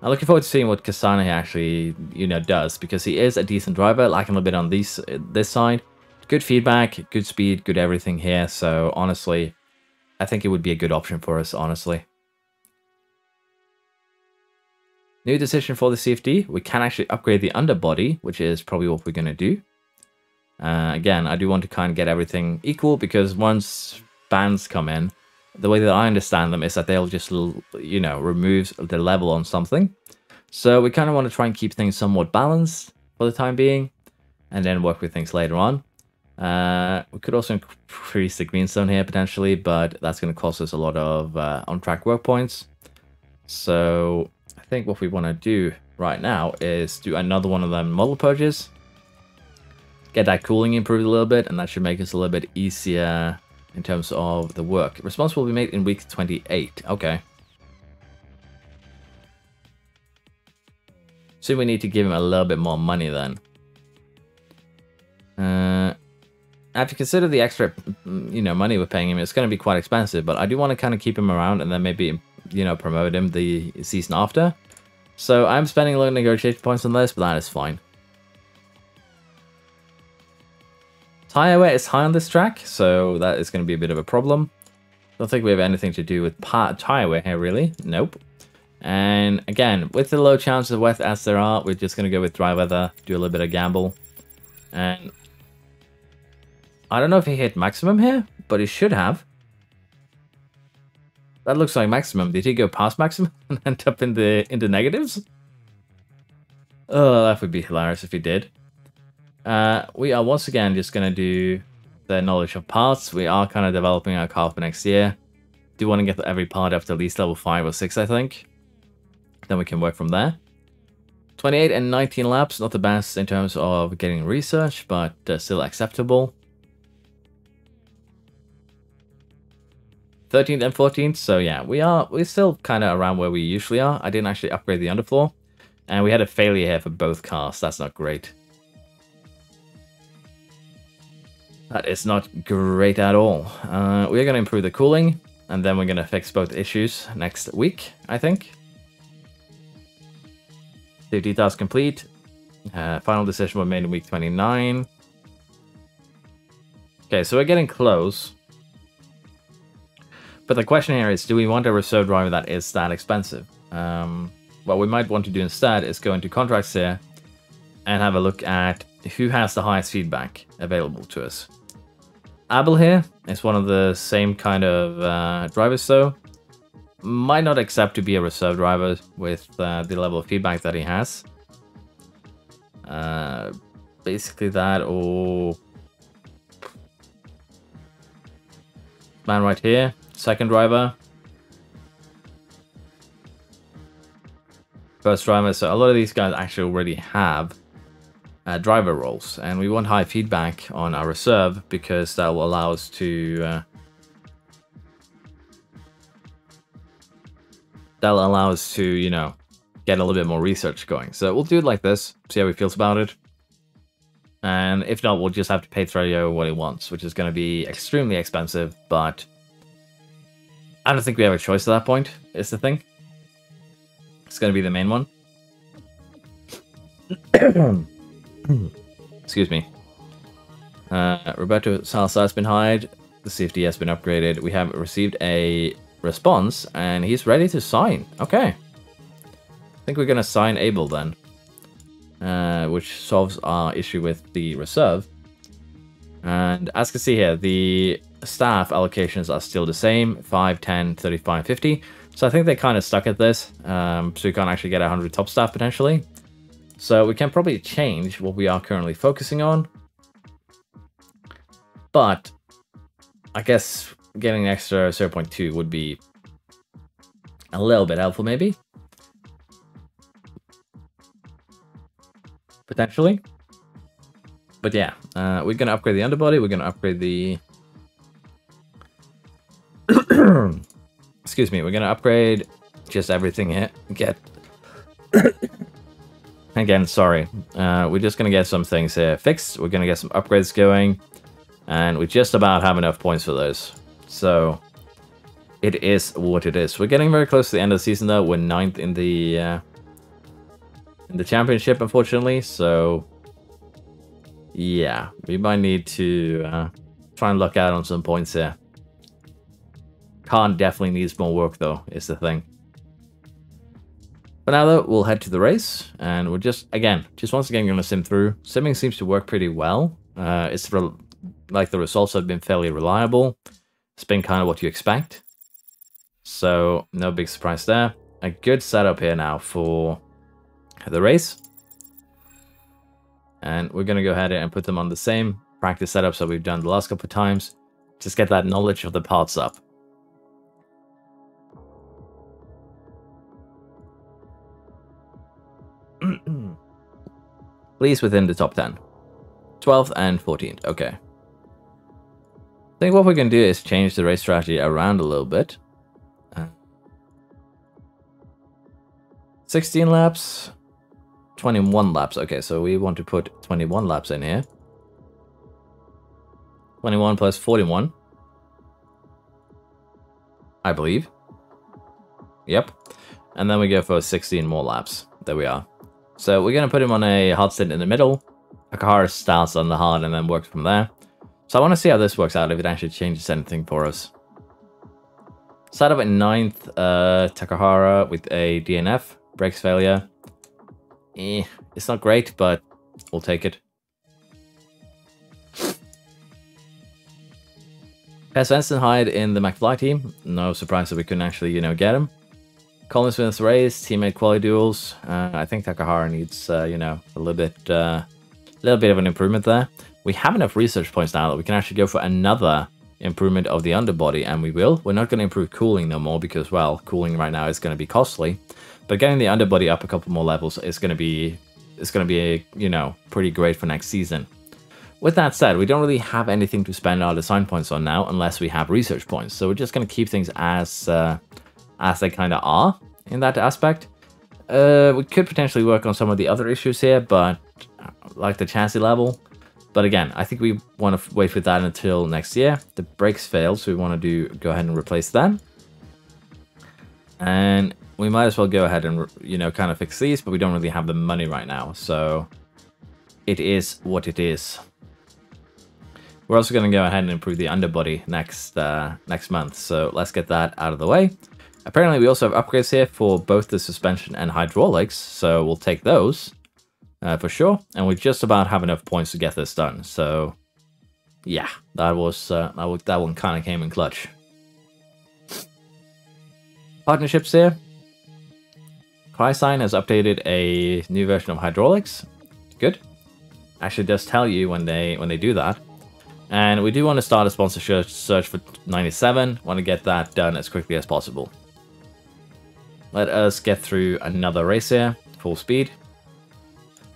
I'm looking forward to seeing what Kasane actually, you know, does because he is a decent driver, lacking a little bit on these this side. Good feedback, good speed, good everything here. So honestly, I think it would be a good option for us, honestly. New decision for the CFD. We can actually upgrade the underbody, which is probably what we're going to do. Uh, again, I do want to kind of get everything equal because once bands come in, the way that I understand them is that they'll just, you know, remove the level on something. So we kind of want to try and keep things somewhat balanced for the time being. and then work with things later on. Uh, we could also increase the green zone here potentially, but that's going to cost us a lot of uh, on-track work points. So I think what we want to do right now is do another one of them model purges, get that cooling improved a little bit, and that should make us a little bit easier in terms of the work. Response will be made in week 28. Okay. So we need to give him a little bit more money then. After consider the extra, mm, you know, money we're paying him, it's going to be quite expensive. But I do want to kind of keep him around and then maybe, you know, promote him the season after. So I'm spending a lot of negotiation points on this, but that is fine. Tire wear is high on this track, so that is going to be a bit of a problem. Don't think we have anything to do with part tire wear here, really. Nope. And again, with the low chances of wet as there are, we're just going to go with dry weather, do a little bit of gamble. And I don't know if he hit maximum here, but he should have. That looks like maximum. Did he go past maximum and end up in the in the negatives? Oh, that would be hilarious if he did. Uh, we are once again just going to do the knowledge of parts. We are kind of developing our car for next year. Do want to get every part up to at least level 5 or 6, I think. Then we can work from there. 28 and 19 laps, not the best in terms of getting research, but uh, still acceptable. 13th and 14th, so yeah, we are we're still kind of around where we usually are. I didn't actually upgrade the underfloor, and we had a failure here for both cars. That's not great. That is not great at all. Uh, we're going to improve the cooling, and then we're going to fix both issues next week, I think. The details complete. Uh, final decision was made in week 29. Okay, so we're getting close. But the question here is, do we want a reserve driver that is that expensive? Um, what we might want to do instead is go into contracts here and have a look at who has the highest feedback available to us. Abel here is one of the same kind of uh, drivers though. Might not accept to be a reserve driver with uh, the level of feedback that he has. Uh, basically that or... Man right here Second driver. First driver. So a lot of these guys actually already have uh, driver roles. And we want high feedback on our reserve because that will allow us to... Uh, that'll allow us to, you know, get a little bit more research going. So we'll do it like this, see how he feels about it. And if not, we'll just have to pay Threlio what he wants, which is going to be extremely expensive, but I don't think we have a choice at that point, is the thing. It's going to be the main one. Excuse me. Uh, Roberto Salazar has been hired. The CFD has been upgraded. We have received a response, and he's ready to sign. Okay. I think we're going to sign Abel then. Uh, which solves our issue with the reserve. And as you can see here, the staff allocations are still the same, 5, 10, 35, 50. So I think they're kind of stuck at this, um, so we can't actually get 100 top staff potentially. So we can probably change what we are currently focusing on. But I guess getting an extra 0.2 would be a little bit helpful maybe. Potentially. But yeah, uh, we're going to upgrade the underbody, we're going to upgrade the Excuse me, we're gonna upgrade just everything here. Get again, sorry. Uh, we're just gonna get some things here fixed. We're gonna get some upgrades going, and we just about have enough points for those. So it is what it is. We're getting very close to the end of the season, though. We're ninth in the uh, in the championship, unfortunately. So yeah, we might need to uh, try and luck out on some points here. Khan definitely needs more work though, is the thing. But now though, we'll head to the race, and we're just, again, just once again going to sim through. Simming seems to work pretty well. Uh, it's like the results have been fairly reliable. It's been kind of what you expect. So, no big surprise there. A good setup here now for the race. And we're going to go ahead and put them on the same practice setup that we've done the last couple of times. Just get that knowledge of the parts up. Please within the top 10. 12th and 14th, okay. I think what we can do is change the race strategy around a little bit. Uh, 16 laps, 21 laps. Okay, so we want to put 21 laps in here. 21 plus 41. I believe. Yep. And then we go for 16 more laps. There we are. So we're going to put him on a hard stint in the middle. Takahara starts on the hard and then works from there. So I want to see how this works out, if it actually changes anything for us. Start up at 9th, uh, Takahara with a DNF, brakes failure. Eh, it's not great, but we'll take it. Per Svensson hired in the McFly team. No surprise that we couldn't actually, you know, get him. Colin Smith's race, teammate quality duels. Uh, I think Takahara needs, uh, you know, a little bit, uh, little bit of an improvement there. We have enough research points now that we can actually go for another improvement of the underbody, and we will. We're not going to improve cooling no more because, well, cooling right now is going to be costly. But getting the underbody up a couple more levels is going to be, is going to be, a, you know, pretty great for next season. With that said, we don't really have anything to spend our design points on now unless we have research points. So we're just going to keep things as uh, as they kind of are in that aspect. Uh, we could potentially work on some of the other issues here, but uh, like the chassis level. But again, I think we want to wait with that until next year. The brakes failed, so we want to do go ahead and replace them. And we might as well go ahead and, you know, kind of fix these, but we don't really have the money right now. So it is what it is. We're also going to go ahead and improve the underbody next uh, next month, so let's get that out of the way. Apparently, we also have upgrades here for both the suspension and hydraulics, so we'll take those uh, for sure. And we just about have enough points to get this done, so yeah, that was uh, that, one kind of came in clutch. Partnerships here. Crysign has updated a new version of hydraulics. Good. Actually, does tell you when they when they do that. And we do want to start a sponsorship search for 97. Want to get that done as quickly as possible. Let us get through another race here, full speed.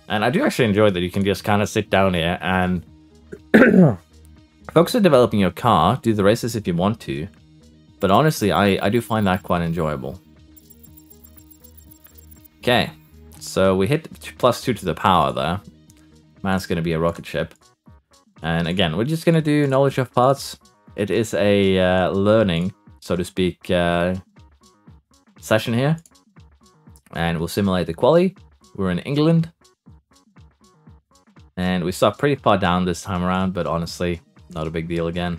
And I do actually enjoy that you can just kind of sit down here and focus on developing your car, do the races if you want to. But honestly, I, I do find that quite enjoyable. Okay, so we hit plus two to the power there. Man's going to be a rocket ship. And again, we're just going to do knowledge of parts. It is a uh, learning, so to speak, uh, session here. And we'll simulate the quali. We're in England. And we start pretty far down this time around, but honestly, not a big deal again.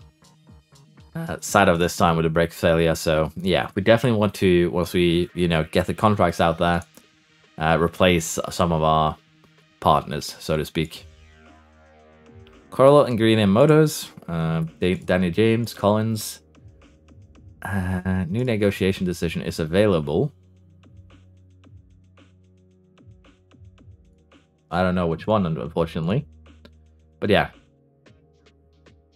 Uh, of this time with a brake failure, so yeah, we definitely want to, once we, you know, get the contracts out there, uh, replace some of our partners, so to speak. Carlo and Green and Motors, uh, Danny James, Collins. Uh, new negotiation decision is available. I don't know which one, unfortunately. But yeah.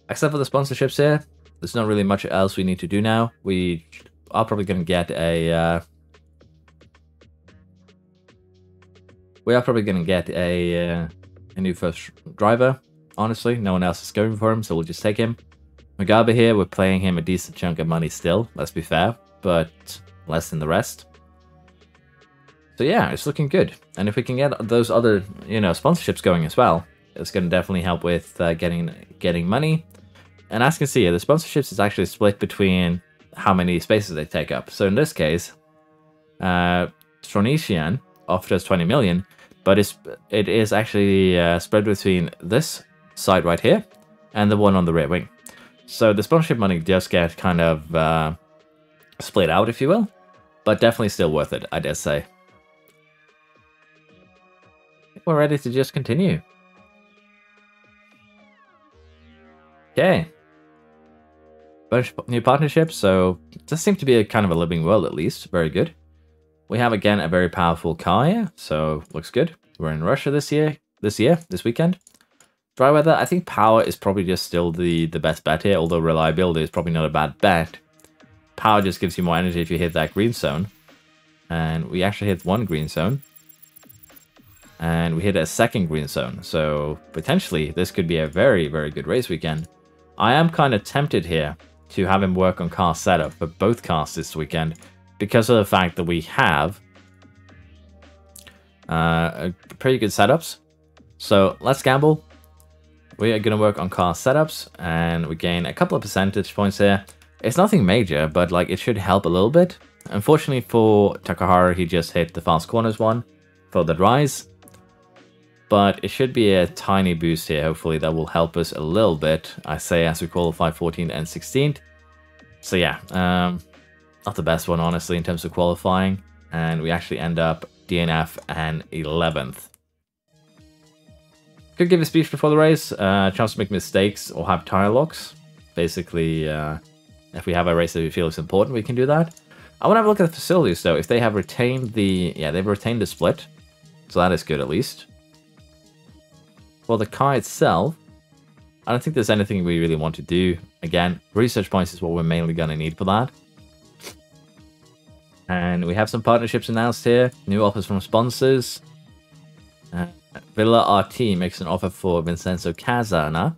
Except for the sponsorships here, there's not really much else we need to do now. We are probably going to get a... Uh, we are probably going to get a, uh, a new first driver honestly. No one else is going for him, so we'll just take him. Mugabe here, we're playing him a decent chunk of money still, let's be fair, but less than the rest. So yeah, it's looking good. And if we can get those other, you know, sponsorships going as well, it's going to definitely help with uh, getting getting money. And as you can see, the sponsorships is actually split between how many spaces they take up. So in this case, uh, Tronesian offered us 20 million, but it's, it is actually uh, spread between this side right here, and the one on the rear wing. So the sponsorship money does get kind of uh, split out, if you will, but definitely still worth it, I dare say. We're ready to just continue. Okay. Bunch of new partnerships, so it does seem to be a kind of a living world at least. Very good. We have again a very powerful car here, so looks good. We're in Russia this year. this year, this weekend. Dry weather, I think power is probably just still the, the best bet here, although reliability is probably not a bad bet. Power just gives you more energy if you hit that green zone. And we actually hit one green zone. And we hit a second green zone. So potentially this could be a very, very good race weekend. I am kind of tempted here to have him work on car setup for both cars this weekend because of the fact that we have uh, pretty good setups. So let's gamble. We are going to work on car setups and we gain a couple of percentage points here. It's nothing major, but like it should help a little bit. Unfortunately for Takahara, he just hit the fast corners one for the rise. But it should be a tiny boost here, hopefully that will help us a little bit. I say as we qualify 14th and 16th. So yeah, um, not the best one honestly in terms of qualifying. And we actually end up DNF and 11th. Could give a speech before the race, uh, chance to make mistakes or have tire locks. Basically, uh, if we have a race that we feel is important, we can do that. I want to have a look at the facilities though. If they have retained the, yeah, they've retained the split. So that is good at least. For the car itself, I don't think there's anything we really want to do. Again, research points is what we're mainly going to need for that. And we have some partnerships announced here. New offers from sponsors. Uh, Villa RT makes an offer for Vincenzo Casana,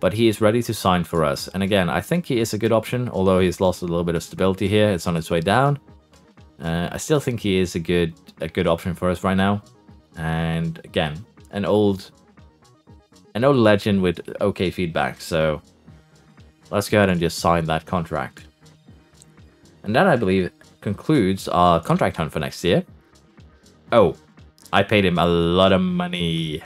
but he is ready to sign for us. And again, I think he is a good option, although he's lost a little bit of stability here. It's on its way down. Uh, I still think he is a good a good option for us right now. And again, an old an old legend with okay feedback. So let's go ahead and just sign that contract. And that, I believe, concludes our contract hunt for next year. Oh, I paid him a lot of money.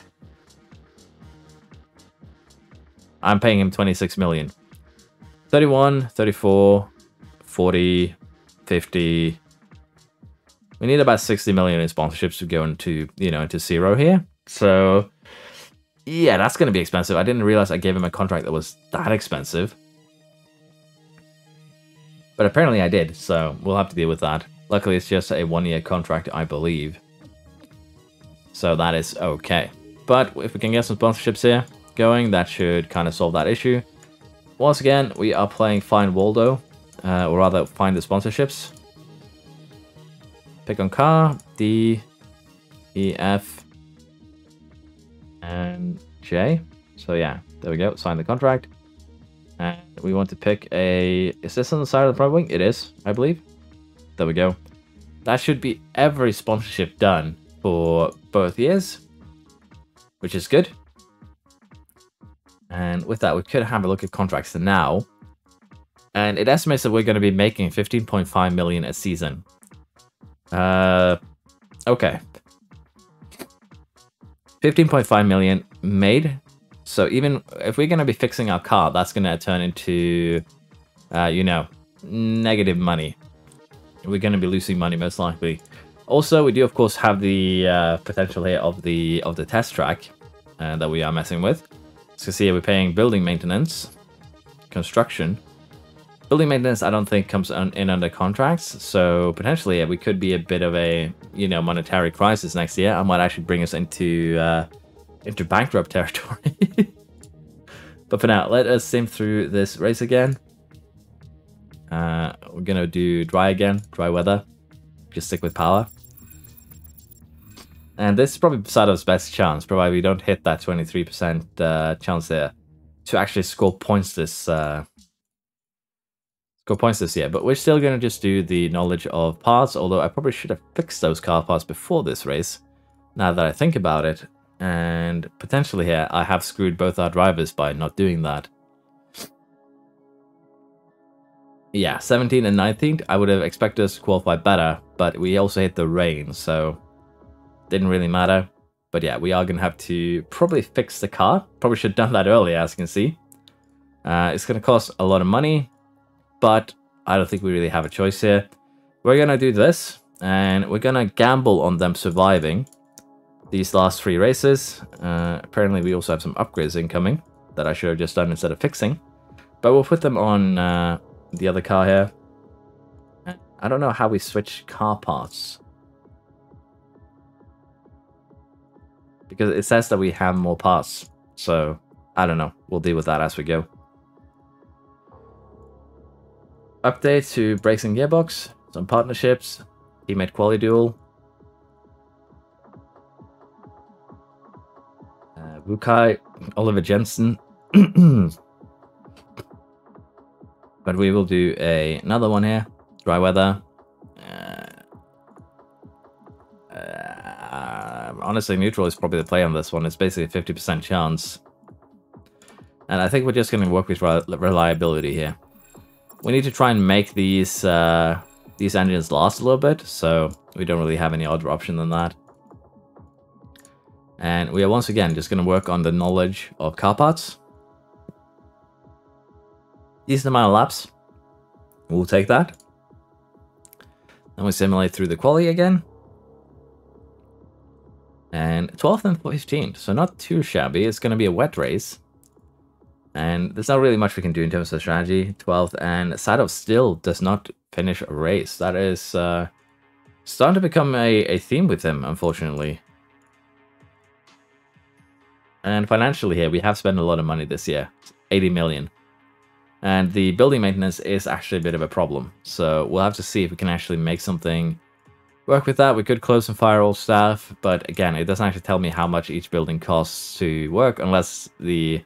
I'm paying him 26 million. 31, 34, 40, 50. We need about 60 million in sponsorships to go into, you know, into zero here. So, yeah, that's going to be expensive. I didn't realize I gave him a contract that was that expensive. But apparently I did, so we'll have to deal with that. Luckily, it's just a one-year contract, I believe. So that is okay. But if we can get some sponsorships here going, that should kind of solve that issue. Once again, we are playing Find Waldo, uh, or rather find the sponsorships. Pick on car, D, E, F, and J. So yeah, there we go, sign the contract. And we want to pick a... Is this on the side of the front wing? It is, I believe. There we go. That should be every sponsorship done for both years, which is good. And with that, we could have a look at contracts now. And it estimates that we're going to be making 15.5 million a season. Uh, okay. 15.5 million made. So even if we're going to be fixing our car, that's going to turn into, uh, you know, negative money. We're going to be losing money most likely. Also, we do of course have the uh, potential here of the of the test track uh, that we are messing with. So see here we're paying building maintenance, construction. Building maintenance I don't think comes in under contracts, so potentially yeah, we could be a bit of a you know monetary crisis next year. I might actually bring us into uh, into bankrupt territory. but for now, let us sim through this race again. Uh, we're gonna do dry again, dry weather just stick with power. And this is probably Sato's best chance, provided we don't hit that 23% uh, chance there to actually score points this uh, score points this year. But we're still going to just do the knowledge of parts, although I probably should have fixed those car parts before this race, now that I think about it. And potentially here, I have screwed both our drivers by not doing that. yeah, 17 and 19th, I would have expected us to qualify better, but we also hit the rain, so didn't really matter. But yeah, we are going to have to probably fix the car. Probably should have done that earlier, as you can see. Uh, it's going to cost a lot of money, but I don't think we really have a choice here. We're going to do this, and we're going to gamble on them surviving these last three races. Uh, apparently, we also have some upgrades incoming that I should have just done instead of fixing. But we'll put them on... Uh, the other car here. I don't know how we switch car parts. Because it says that we have more parts. So I don't know. We'll deal with that as we go. Update to Brakes and Gearbox, some partnerships, teammate quality duel. Uh, Wukai, Oliver Jensen. but we will do a, another one here. Dry weather. Honestly, neutral is probably the play on this one. It's basically a 50% chance. And I think we're just going to work with reliability here. We need to try and make these uh, these engines last a little bit, so we don't really have any other option than that. And we are once again just going to work on the knowledge of car parts. Decent amount of laps. We'll take that. Then we simulate through the quality again. And 12th and 15th, so not too shabby. It's going to be a wet race. And there's not really much we can do in terms of strategy. 12th and Sadov still does not finish a race. That is uh, starting to become a, a theme with him, unfortunately. And financially here, we have spent a lot of money this year. 80 million. And the building maintenance is actually a bit of a problem. So we'll have to see if we can actually make something work with that. We could close and fire all staff, but again, it doesn't actually tell me how much each building costs to work unless the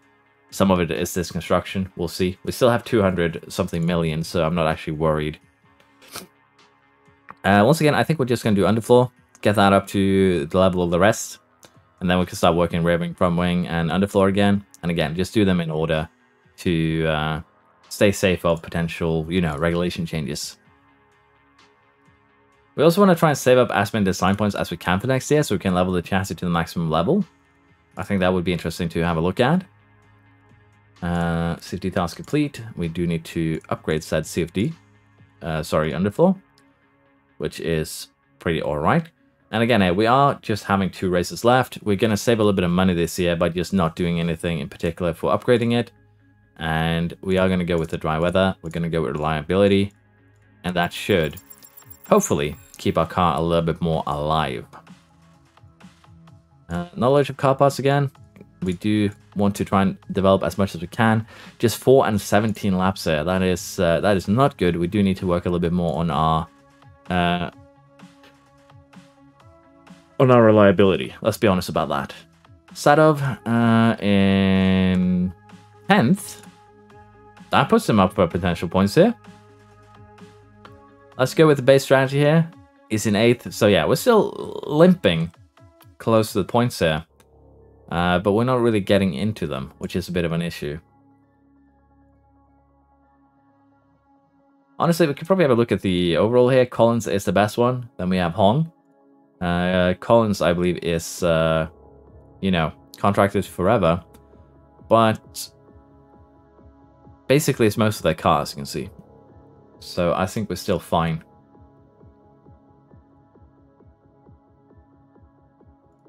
some of it is this construction. We'll see. We still have 200 something million, so I'm not actually worried. Uh, once again, I think we're just going to do underfloor, get that up to the level of the rest, and then we can start working rear wing, front wing, and underfloor again. And again, just do them in order to uh, stay safe of potential, you know, regulation changes. We also want to try and save up as many design points as we can for next year so we can level the chassis to the maximum level. I think that would be interesting to have a look at. Uh, task complete. We do need to upgrade said CFD. Uh, sorry, underfloor. Which is pretty alright. And again, eh, we are just having two races left. We're going to save a little bit of money this year by just not doing anything in particular for upgrading it. And we are going to go with the dry weather. We're going to go with reliability. And that should, hopefully, keep our car a little bit more alive. Uh, knowledge of car parts again. We do want to try and develop as much as we can. Just 4 and 17 laps there. That is, uh, that is not good. We do need to work a little bit more on our... Uh, on our reliability. Let's be honest about that. Sadov uh, in 10th. That puts him up for potential points here. Let's go with the base strategy here. He's in 8th. So yeah, we're still limping close to the points here. Uh, but we're not really getting into them, which is a bit of an issue. Honestly, we could probably have a look at the overall here. Collins is the best one. Then we have Hong. Uh, Collins, I believe, is, uh, you know, contracted forever. But basically, it's most of their cars, you can see. So I think we're still fine.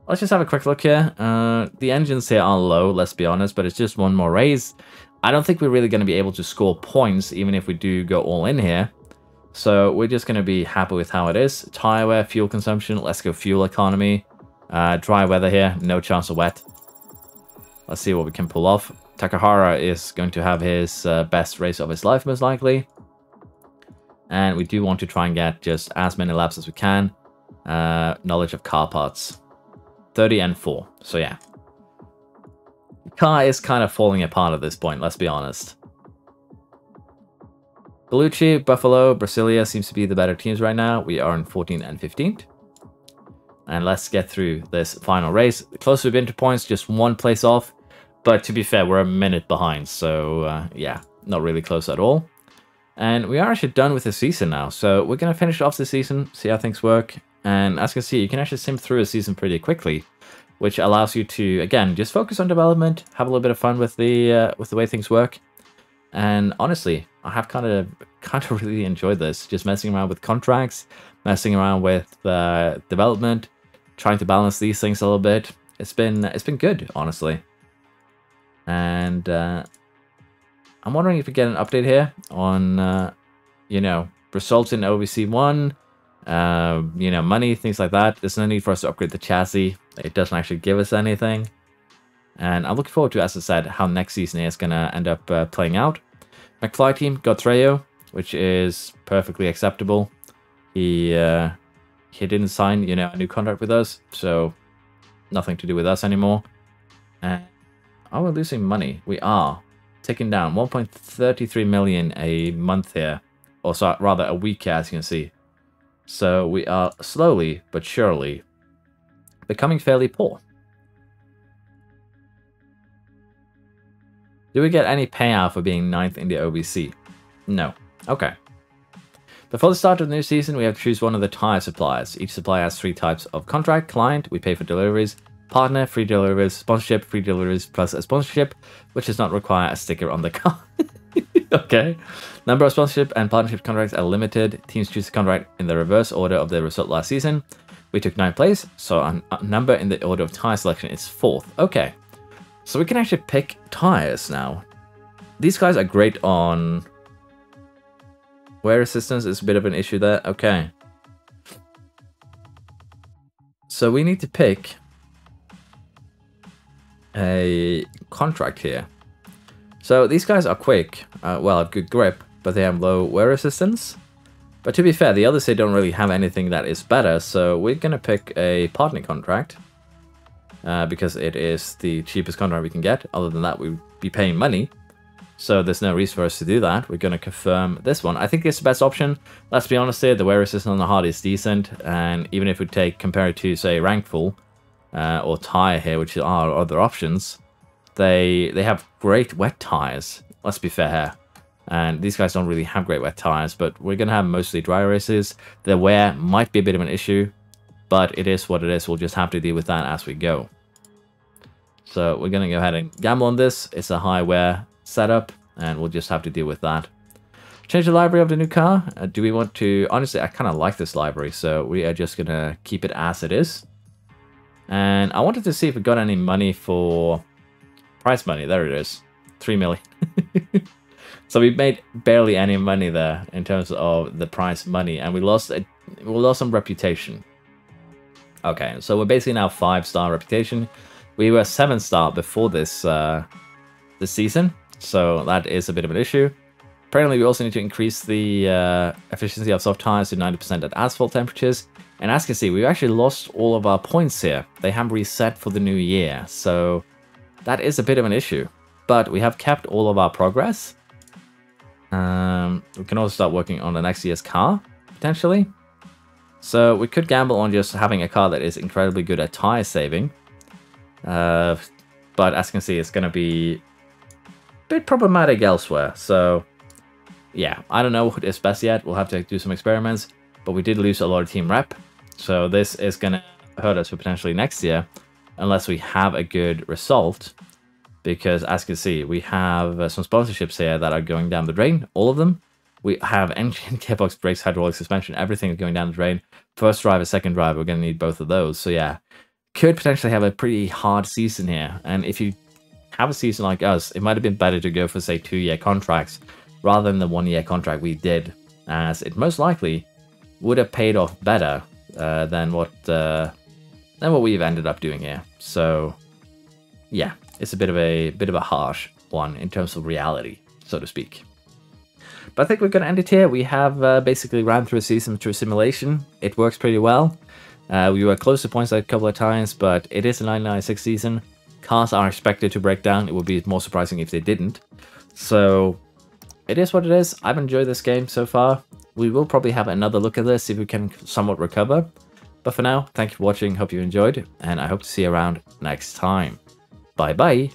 Let's just have a quick look here. Uh, the engines here are low, let's be honest, but it's just one more raise. I don't think we're really going to be able to score points, even if we do go all in here. So we're just going to be happy with how it is. Tire wear, fuel consumption, let's go fuel economy. Uh, dry weather here, no chance of wet. Let's see what we can pull off. Takahara is going to have his uh, best race of his life, most likely. And we do want to try and get just as many laps as we can. Uh, knowledge of car parts. 30 and 4. So yeah. Car is kind of falling apart at this point, let's be honest. Bellucci, Buffalo, Brasilia seems to be the better teams right now. We are in 14th and 15th. And let's get through this final race. The closer we've been to points, just one place off. But to be fair, we're a minute behind. So uh, yeah, not really close at all. And we are actually done with the season now. So we're going to finish off the season, see how things work. And as you can see, you can actually sim through a season pretty quickly, which allows you to, again, just focus on development, have a little bit of fun with the uh, with the way things work. And honestly, I have kind of kind of really enjoyed this, just messing around with contracts, messing around with uh, development, trying to balance these things a little bit. It's been it's been good, honestly. And uh, I'm wondering if we get an update here on, uh, you know, results in OVC one, uh, you know, money, things like that. There's no need for us to upgrade the chassis. It doesn't actually give us anything. And I'm looking forward to, as I said, how next season is going to end up uh, playing out. McFly team got Trejo, which is perfectly acceptable. He uh, he didn't sign, you know, a new contract with us, so nothing to do with us anymore. And are we losing money? We are. taking down 1.33 million a month here, or so, rather a week as you can see. So we are slowly but surely becoming fairly poor. Do we get any payout for being ninth in the OBC? No. Okay. Before the start of the new season, we have to choose one of the tire suppliers. Each supplier has three types of contract, client, we pay for deliveries, partner, free deliveries, sponsorship, free deliveries, plus a sponsorship, which does not require a sticker on the car. okay. Number of sponsorship and partnership contracts are limited. Teams choose the contract in the reverse order of their result last season. We took 9th place, so our number in the order of tire selection is 4th. Okay. So we can actually pick tires now. These guys are great on Wear resistance is a bit of an issue there. Okay. So we need to pick a contract here. So these guys are quick, uh, well, have good grip, but they have low wear resistance. But to be fair, the others they don't really have anything that is better, so we're gonna pick a partner contract. Uh, because it is the cheapest contract we can get. Other than that, we'd be paying money. So there's no reason for us to do that. We're going to confirm this one. I think it's the best option. Let's be honest here, the wear resistance on the hard is decent. And even if we take, compare it to, say, Rankful uh, or Tire here, which are other options, they they have great wet tires. Let's be fair here. And these guys don't really have great wet tires, but we're going to have mostly dry races. The wear might be a bit of an issue, but it is what it is. We'll just have to deal with that as we go. So we're going to go ahead and gamble on this. It's a high wear setup, and we'll just have to deal with that. Change the library of the new car. Uh, do we want to... Honestly, I kind of like this library, so we are just going to keep it as it is. And I wanted to see if we got any money for... Prize money, there it is. 3 million. so we made barely any money there in terms of the prize money, and we lost a, we lost some reputation. Okay, so we're basically now 5-star reputation. We were 7-star before this, uh, this season, so that is a bit of an issue. Apparently we also need to increase the uh, efficiency of soft tires to 90% at asphalt temperatures. And as you can see, we've actually lost all of our points here. They have reset for the new year, so that is a bit of an issue. But we have kept all of our progress. Um, we can also start working on the next year's car, potentially. So we could gamble on just having a car that is incredibly good at tire saving. Uh, but as you can see, it's going to be a bit problematic elsewhere. So yeah, I don't know what is best yet. We'll have to do some experiments, but we did lose a lot of team rep. So this is going to hurt us for potentially next year unless we have a good result. Because as you can see, we have uh, some sponsorships here that are going down the drain, all of them. We have engine, gearbox, brakes, hydraulic suspension, everything is going down the drain. First drive, a second drive, we're going to need both of those. So yeah, could potentially have a pretty hard season here. And if you have a season like us, it might have been better to go for, say, two-year contracts rather than the one-year contract we did, as it most likely would have paid off better uh, than what uh, than what we've ended up doing here. So, yeah, it's a bit of a bit of a harsh one in terms of reality, so to speak. But I think we're going to end it here. We have uh, basically ran through a season through simulation. It works pretty well. Uh, we were close to points a couple of times, but it is a 996 season. Cars are expected to break down. It would be more surprising if they didn't. So it is what it is. I've enjoyed this game so far. We will probably have another look at this, if we can somewhat recover. But for now, thank you for watching, hope you enjoyed, and I hope to see you around next time. Bye bye!